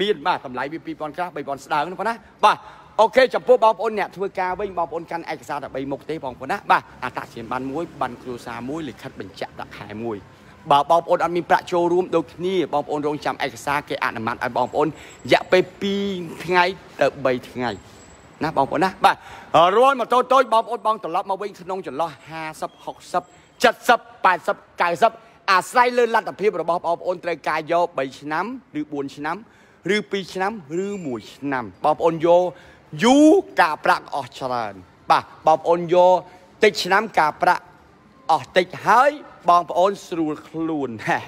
មានបាទតម្លៃវា2000ក្រាស់3000ស្ដើងណាបងណាបាទអូខេចំពោះបងប្អូនអ្នកធ្វើការវិញបងប្អូនកាន់ឯកសារតែ3មុខទេបងប្អូនណាបាទអត្តសញ្ញាណប័ណ្ណមួយប័ណ្ណគ្រួសារមួយលិខិតបញ្ជាក់ប្រាក់ខែមួយបើបងប្អូនអត់មានប្រាក់ចូលរួមដូចគ្នាបងប្អូនរងចាំឯកសារគេអនុម័តឲ្យបងប្អូនរយៈពេល2ថ្ងៃទៅ3ថ្ងៃណាបងប្អូនណាបាទរាល់ម៉ូតូតូចបងប្អូនបងត្រឡប់មកវិញក្នុងចន្លោះ50 60 70 80 90អាស្រ័យលើលទ្ធភាពរបស់បងប្អូនត្រូវការយក3ឆ្នាំឬ4ឆ្នាំឬ2ឆ្នាំឬ1ឆ្នាំបងប្អូនយកយូរការប្រាក់អស់ច្រើន បាទបងប្អូនយកតិចឆ្នាំការប្រាក់អស់តិចហើយបងប្អូនស្រួលខ្លួននិ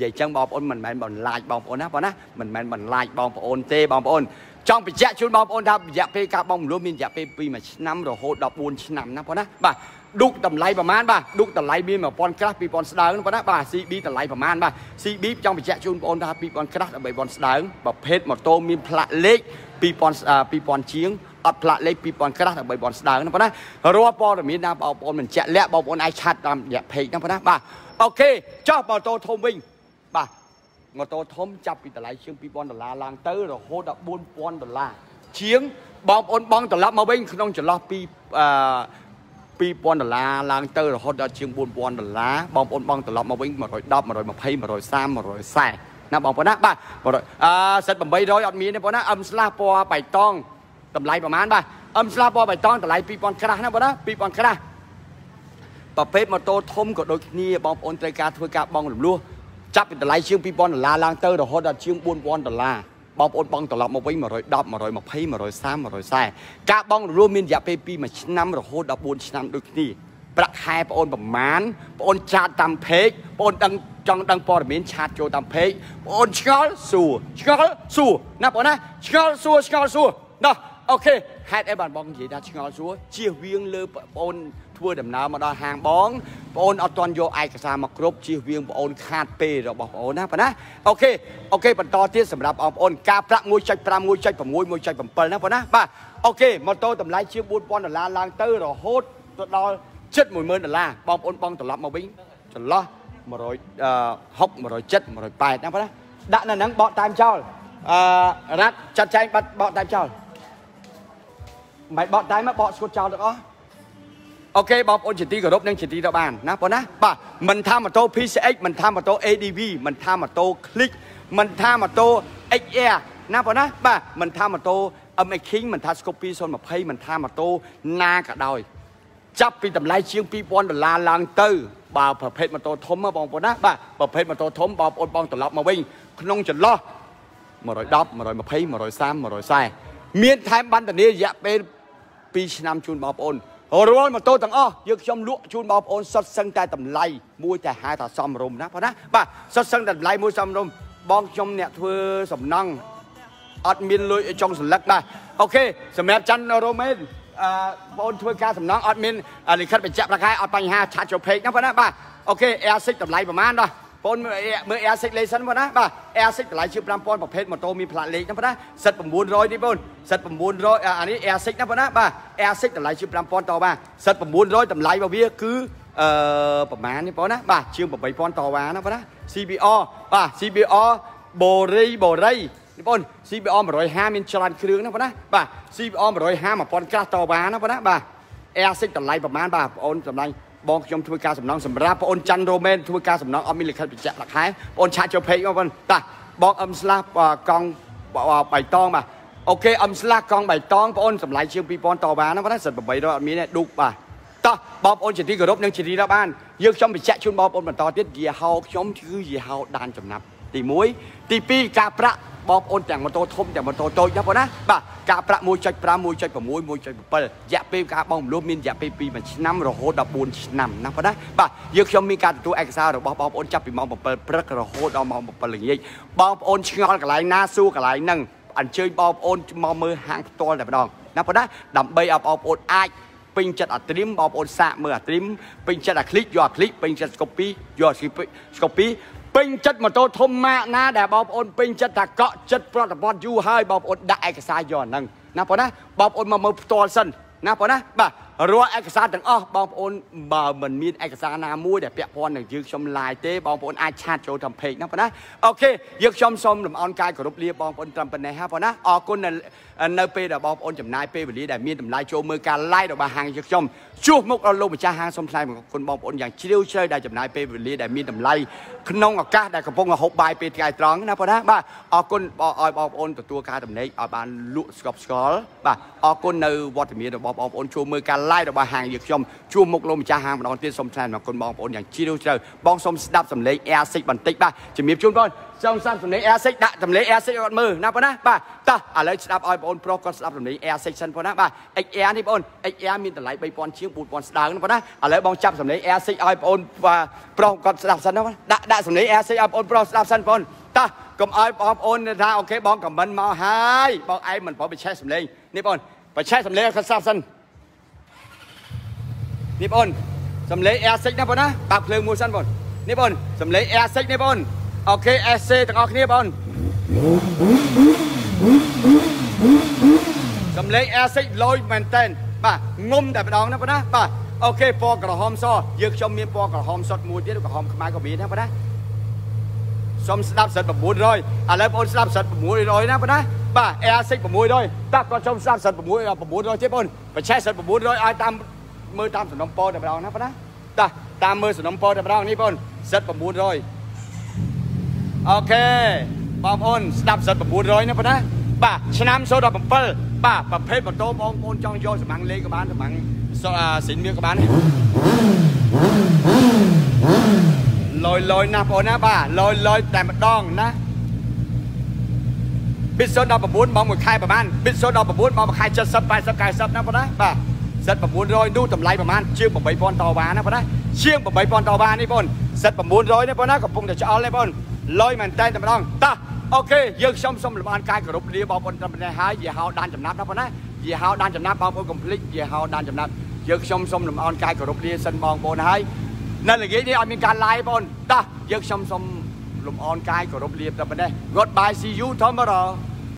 យាយចឹងបងប្អូនមិនមែនបន្លាចបងប្អូនណាបងណាមិនមែនបន្លាចបងប្អូនទេបងប្អូនចង់បញ្ជាក់ជូនបងប្អូនថារយៈពេលការបងមលុះមានរយៈពេលពី1ឆ្នាំរហូតដល់4ឆ្នាំណាបងណាបាទ ឌុកតម្លៃប្រមាណបាទឌុកតម្លៃមាន1000ក្រាស់2000ស្ដើងប៉ុណ្ណាបាទ CB តម្លៃប្រមាណបាទ CB ចង់បញ្ជាក់ជូនបងប្អូនថា2000ក្រាស់ដល់3000ស្ដើងប្រភេទម៉ូតូមានផ្លាកលេខ2000 2000ជាងអត់ផ្លាកលេខ2000ក្រាស់ដល់3000ស្ដើងណាប៉ុណ្ណារាល់ព័ត៌មានណាបងប្អូនមិនជាក់លាក់បងប្អូនអាចឆាត់តាមរយៈ page ណាប៉ុណ្ណាបាទអូខេចុះម៉ូតូធំវិញបាទម៉ូតូធំចាប់ពីតម្លៃជាង2000ដុល្លារឡើងទៅរហូតដល់4000ដុល្លារជាងបងប្អូនបងត្រឡប់មកវិញក្នុងចន្លោះពីអឺ 2000ដុល្លារឡើងទៅរហូតដល់ជាង4000ដុល្លារបងប្អូនបងត្រឡប់មកវិញ110 120 130 140ណាបងប្អូនណាបាទអឺសិត800អត់មានទេបងណាអឹមស្លាស់ពណ៌បៃតងតម្លៃប្រហែលបាទអឹមស្លាស់ពណ៌បៃតងតម្លៃ2000ក្រាស់ណាបងណា2000ក្រាស់ប្រភេទម៉ូតូធំក៏ដូចគ្នាបងប្អូនត្រូវការធ្វើការបងរំលោះចាប់ពីតម្លៃជាង2000ដុល្លារឡើងទៅរហូតដល់ជាង4000ដុល្លារ បងប្អូនបងត្រឡប់មកវិញ110 120 130 140ការបងរួមមានរយៈពេលពី1ឆ្នាំរហូតដល់4ឆ្នាំដូចគ្នាប្រាក់ខែបងអូនប្រមាណបងអូនឆាតតាមเพจបងអូនដឹងចង់ដឹងព័ត៌មានឆាតចូលតាមเพจបងអូនឆ្ងល់សួរឆ្ងល់សួរណាបងណាឆ្ងល់សួរឆ្ងល់សួរណោះអូខេហេតុអីបានបងនិយាយថាឆ្ងល់សួរជៀសវាងលើបងអូន ធ្វើដំណើរមកដល់ហាងបងបងអូនអត់ទាន់យកឯកសារមកគ្រប់ជៀសវាងបងអូនខាតពេលរបស់បងអូនណាប៉ុណ្ណា OK OK បន្តទៀតសម្រាប់បងប្អូនការប្រាក់1.5 1.6 1.7ណាប៉ុណ្ណាបាទអូខេម៉ូតូតម្លៃជាង4000ដុល្លារឡើងទៅរហូតទៅដល់ជិត10000ដុល្លារបងប្អូនបងត្រឡប់មកវិញចន្លោះ160 170 180ណាប៉ុណ្ណាដាក់នៅហ្នឹងបកតាមចោលអឺរ៉ាត់ចាត់ចែងបាត់បកតាមចោលមិនបកតាមមកបកស្គត់ចោលទាំងអស់ អូខេបងប្អូនជាទីគោរពនិងជាទីរាប់បានណាបងណាបាទមិនថាម៉ូតូ PCX មិនថាម៉ូតូ ADV មិនថាម៉ូតូ Click មិនថាម៉ូតូ XR ណាបងណាបាទមិនថាម៉ូតូ MX King មិនថា Scorpio 020មិនថាម៉ូតូណាក៏ដោយ ចាប់ពីតម្លៃជាង2000ដុល្លារឡើងទៅបើប្រភេទម៉ូតូធំបងប្អូនណាបាទប្រភេទម៉ូតូធំបងប្អូនបងត្រឡប់មកវិញក្នុងចន្លោះ110 120 130 140មានថែមបន្ទនារយៈពេល2ឆ្នាំជូនបងប្អូន រាល់ម៉ូតូទាំងអស់យើងខ្ញុំលក់ជូនបងប្អូនសុទ្ធសឹងតែតម្លៃមួយតែហៅថាសមរម្យណាបងណាបាទសុទ្ធសឹងតែតម្លៃមួយសមរម្យបងខ្ញុំអ្នកធ្វើសំណង់អត់មានលុយចុងសន្លឹកដែរអូខេសម្រាប់ច័ន្ទរ៉ូមែនអឺបងធ្វើការសំណងអត់មានលិខិតបញ្ជាក់ប្រកាសអត់បញ្ហាឆាតចូលពេកណាបងណាបាទអូខេ Air 6តម្លៃប្រហែលដល់ បងមើល Air 6 លេខសិនបងណាបាទ Air 6 តម្លៃជា5000ប្រភេទម៉ូតូមានផ្លាកលេខណាបងណាសិត900នេះបងសិត900អានេះ Air 6 ណាបងណាបាទ Air 6 តម្លៃជា5000តបាទសិត900តម្លៃរបស់វាគឺអឺប្រហែលនេះបងណាបាទជាង8000តវ៉ាណាបងណា CBR បាទ CBR បូរីបូរីបង CBR 150មានច្រើនគ្រឿងណាបងណាបាទ CBR 150 1000ក្រាស់តវ៉ាណាបងណាបាទ Air 6 តម្លៃប្រហែលបាទបងអូនតម្លៃ បងខ្ញុំធ្វើការសំណងសម្រាប់បងអូនច័ន្ទរ៉ូមែនធ្វើការសំណងអត់មានលិខិតបញ្ជាក់លក្ខខែបងអូនឆាតចូលពេកមកបងតាបងអឹមស្លាស់កង់បៃតងបាទអូខេអំស្លាកកង់បៃតងបងអូនសម្លាញ់ជាង2000តបានណាបងណាសិត800អត់មានទេឌូកបាទតោះបងប្អូនជាទីគោរពនិងជាទីរាប់អានយើងខ្ញុំបញ្ជាក់ជូនបងប្អូនបន្តទៀតយីហោខ្ញុំគឺយីហោដានចំណាប់ទី1ទី2ការប្រាក់ បងប្អូនទាំងម៉ូតូធំទាំងម៉ូតូតូចណាបងណាបាទការប្រាក់1.5 1.6 1.7រយៈពេលការបងមលុះមានរយៈពេល2មួយឆ្នាំរហូតដល់4ឆ្នាំណាបងណាបាទយើងខ្ញុំមានការទទួលឯកសាររបស់បងប្អូនចាប់ពីម៉ោង7ព្រឹករហូតដល់ម៉ោង7ល្ងាចបងប្អូនឆ្ងល់កន្លែងណាសួរកន្លែងហ្នឹងអញ្ជើញបងប្អូនមកមើលហាងផ្ទាល់តែម្ដងណាបងណាដើម្បីឲ្យបងប្អូនអាចពេញចិត្តអាត្រីមបងប្អូនសាកមើលអាត្រីមពេញចិត្តអាคลิกយកអាคลิกពេញចិត្តស្កូពីយកស្កូពី ពេញចិត្តម៉ូតូធំម៉ាកណាដែលបងប្អូនពេញចិត្តថាកក់ចិត្តប្រតិបត្តិយូរហើយបងប្អូនដាក់ឯកសារយកហ្នឹងណាបងណាបងប្អូនមកមើលផ្ទាល់សិនណាបងណាបាទ រាល់ឯកសារទាំងអស់បងប្អូនបើមិនមានឯកសារណាមួយដែលពាក់ព័ន្ធនឹងយើងខ្ញុំ live ទេបងប្អូនអាចឆាតចូលតាម page ណាបងណាអូខេយើងខ្ញុំសូមលំអរកាយគោរពលាបងប្អូនត្រឹមប៉ុណ្ណេះហ่าបងណាអរគុណនៅពេលដែលបងប្អូនចំណាយពេលវេលាដែលមានតម្លៃចូលមើលការ live របស់ហាងយើងខ្ញុំជួសមុខដល់លោកម្ចាស់ហាងសូមថ្លែងអរគុណបងប្អូនយ៉ាងជ្រាលជ្រៅដែលចំណាយពេលវេលាដែលមានតម្លៃក្នុងឱកាសដែលកំពុងហូបបាយពេលថ្ងៃត្រង់ណាបងណាបាទអរគុណឲ្យបងប្អូនទទួលការតំណែងឲ្យបានលក់ស្កប់ស្កល់បាទអរគុណនៅវត្តមានរបស់បងប្អូនចូលមើលការ live របស់ហាងយើងខ្ញុំជួមុខលោកម្ចាស់ហាងម្ដងទៀតសូមថ្លែងអរគុណបងប្អូនយ៉ាងជ្រាលជ្រៅបងសូមស្ដាប់សំឡេង Air 6បន្តិចបាទជំរាបជូនបងសូមស្ដាប់សំឡេង Air 6ដាក់សំឡេង Air 6គាត់មើលណាបងណាបាទតោះឥឡូវស្ដាប់ឲ្យបងប្រុសគាត់ស្ដាប់សំឡេង Air 6សិនបងណាបាទ XR នេះបង XR មានតម្លៃ3000ជាង4000ស្ដើងណាបងណាឥឡូវបងចាប់សំឡេង Air 6ឲ្យបងប្រុសគាត់ស្ដាប់សិនណាដាក់ដាក់សំឡេង Air 6ឲ្យបងប្រុសស្ដាប់សិនបងតោះកុំឲ្យបងប្អូនថាអូខេបងខមមិនមកហើយបងឯងមិនប្របិឆេះសំឡេងនេះបងបច្ឆេះសំឡេងគាត់ស្ដាប់សិន នេះបងសំឡេង Air 6ណាបងណាបើកភ្លើងមួយសិនបងនេះបងសំឡេង Air 6នេះបងអូខេ SC ទាំងអស់គ្នាបងសំឡេង Air 6លយមែនតែនបាទងុំតែម្ដងណាបងណាបាទអូខេពណ៌ក្រហមសយើងខ្ញុំមានពណ៌ក្រហមសុទ្ធមួយទៀតក្រហមខ្មែរក៏មានដែរបងណាសុំស្ដាប់សិត900ឥឡូវបងស្ដាប់សិត600ណាបងណាបាទ Air 6 600តាគាត់សុំស្ដាប់សិត6 900ទៀតបងបញ្ឆេះសិត900ឲ្យតាម មើលតាមសំណុំពរតែម្ដងណាបងណាតាតាមមើលសំណុំពរតែម្ដងនេះបងសិត900អូខេបងប្អូនស្ដាប់សិត900ណាបងណាបាទឆ្នាំ017បាទប្រភេទម៉ូតូបងប្អូនចង់យកសម្ាំងលេងក៏បានសម្ាំងសិនមៀក៏បានលយលយណាបងណាបាទលយលយតែម្ដងណាប៊ីត019បងមួយខែប្រហែលប៊ីត019បងមួយខែ70 80 90ណាបងណាបាទ សិត900 នោះតម្លៃប្រហែលជាង8000តវ៉ាណាបងណាជាង8000តវ៉ានេះបងសិត900 នេះបងណាកំពុងតែឆ្អល់នេះបងលយមែនតែតែម្ដងតោះអូខេយើងខ្ញុំសូមលំអរកាយគោរពលាបងប្អូនត្រឹមនេះហើយយេហោដានចំណាប់ណាបងណាយេហោដានចំណាប់បងប្អូនកុំភ្លេចយេហោដានចំណាប់យើងខ្ញុំសូមលំអរកាយគោរពលាសិនបងប្អូនហើយនៅល្ងាចនេះឲ្យមានការ live បងតោះយើងខ្ញុំសូមលំអរកាយគោរពលាតែប៉ុណ្ណេះ Goodbye see you tomorrow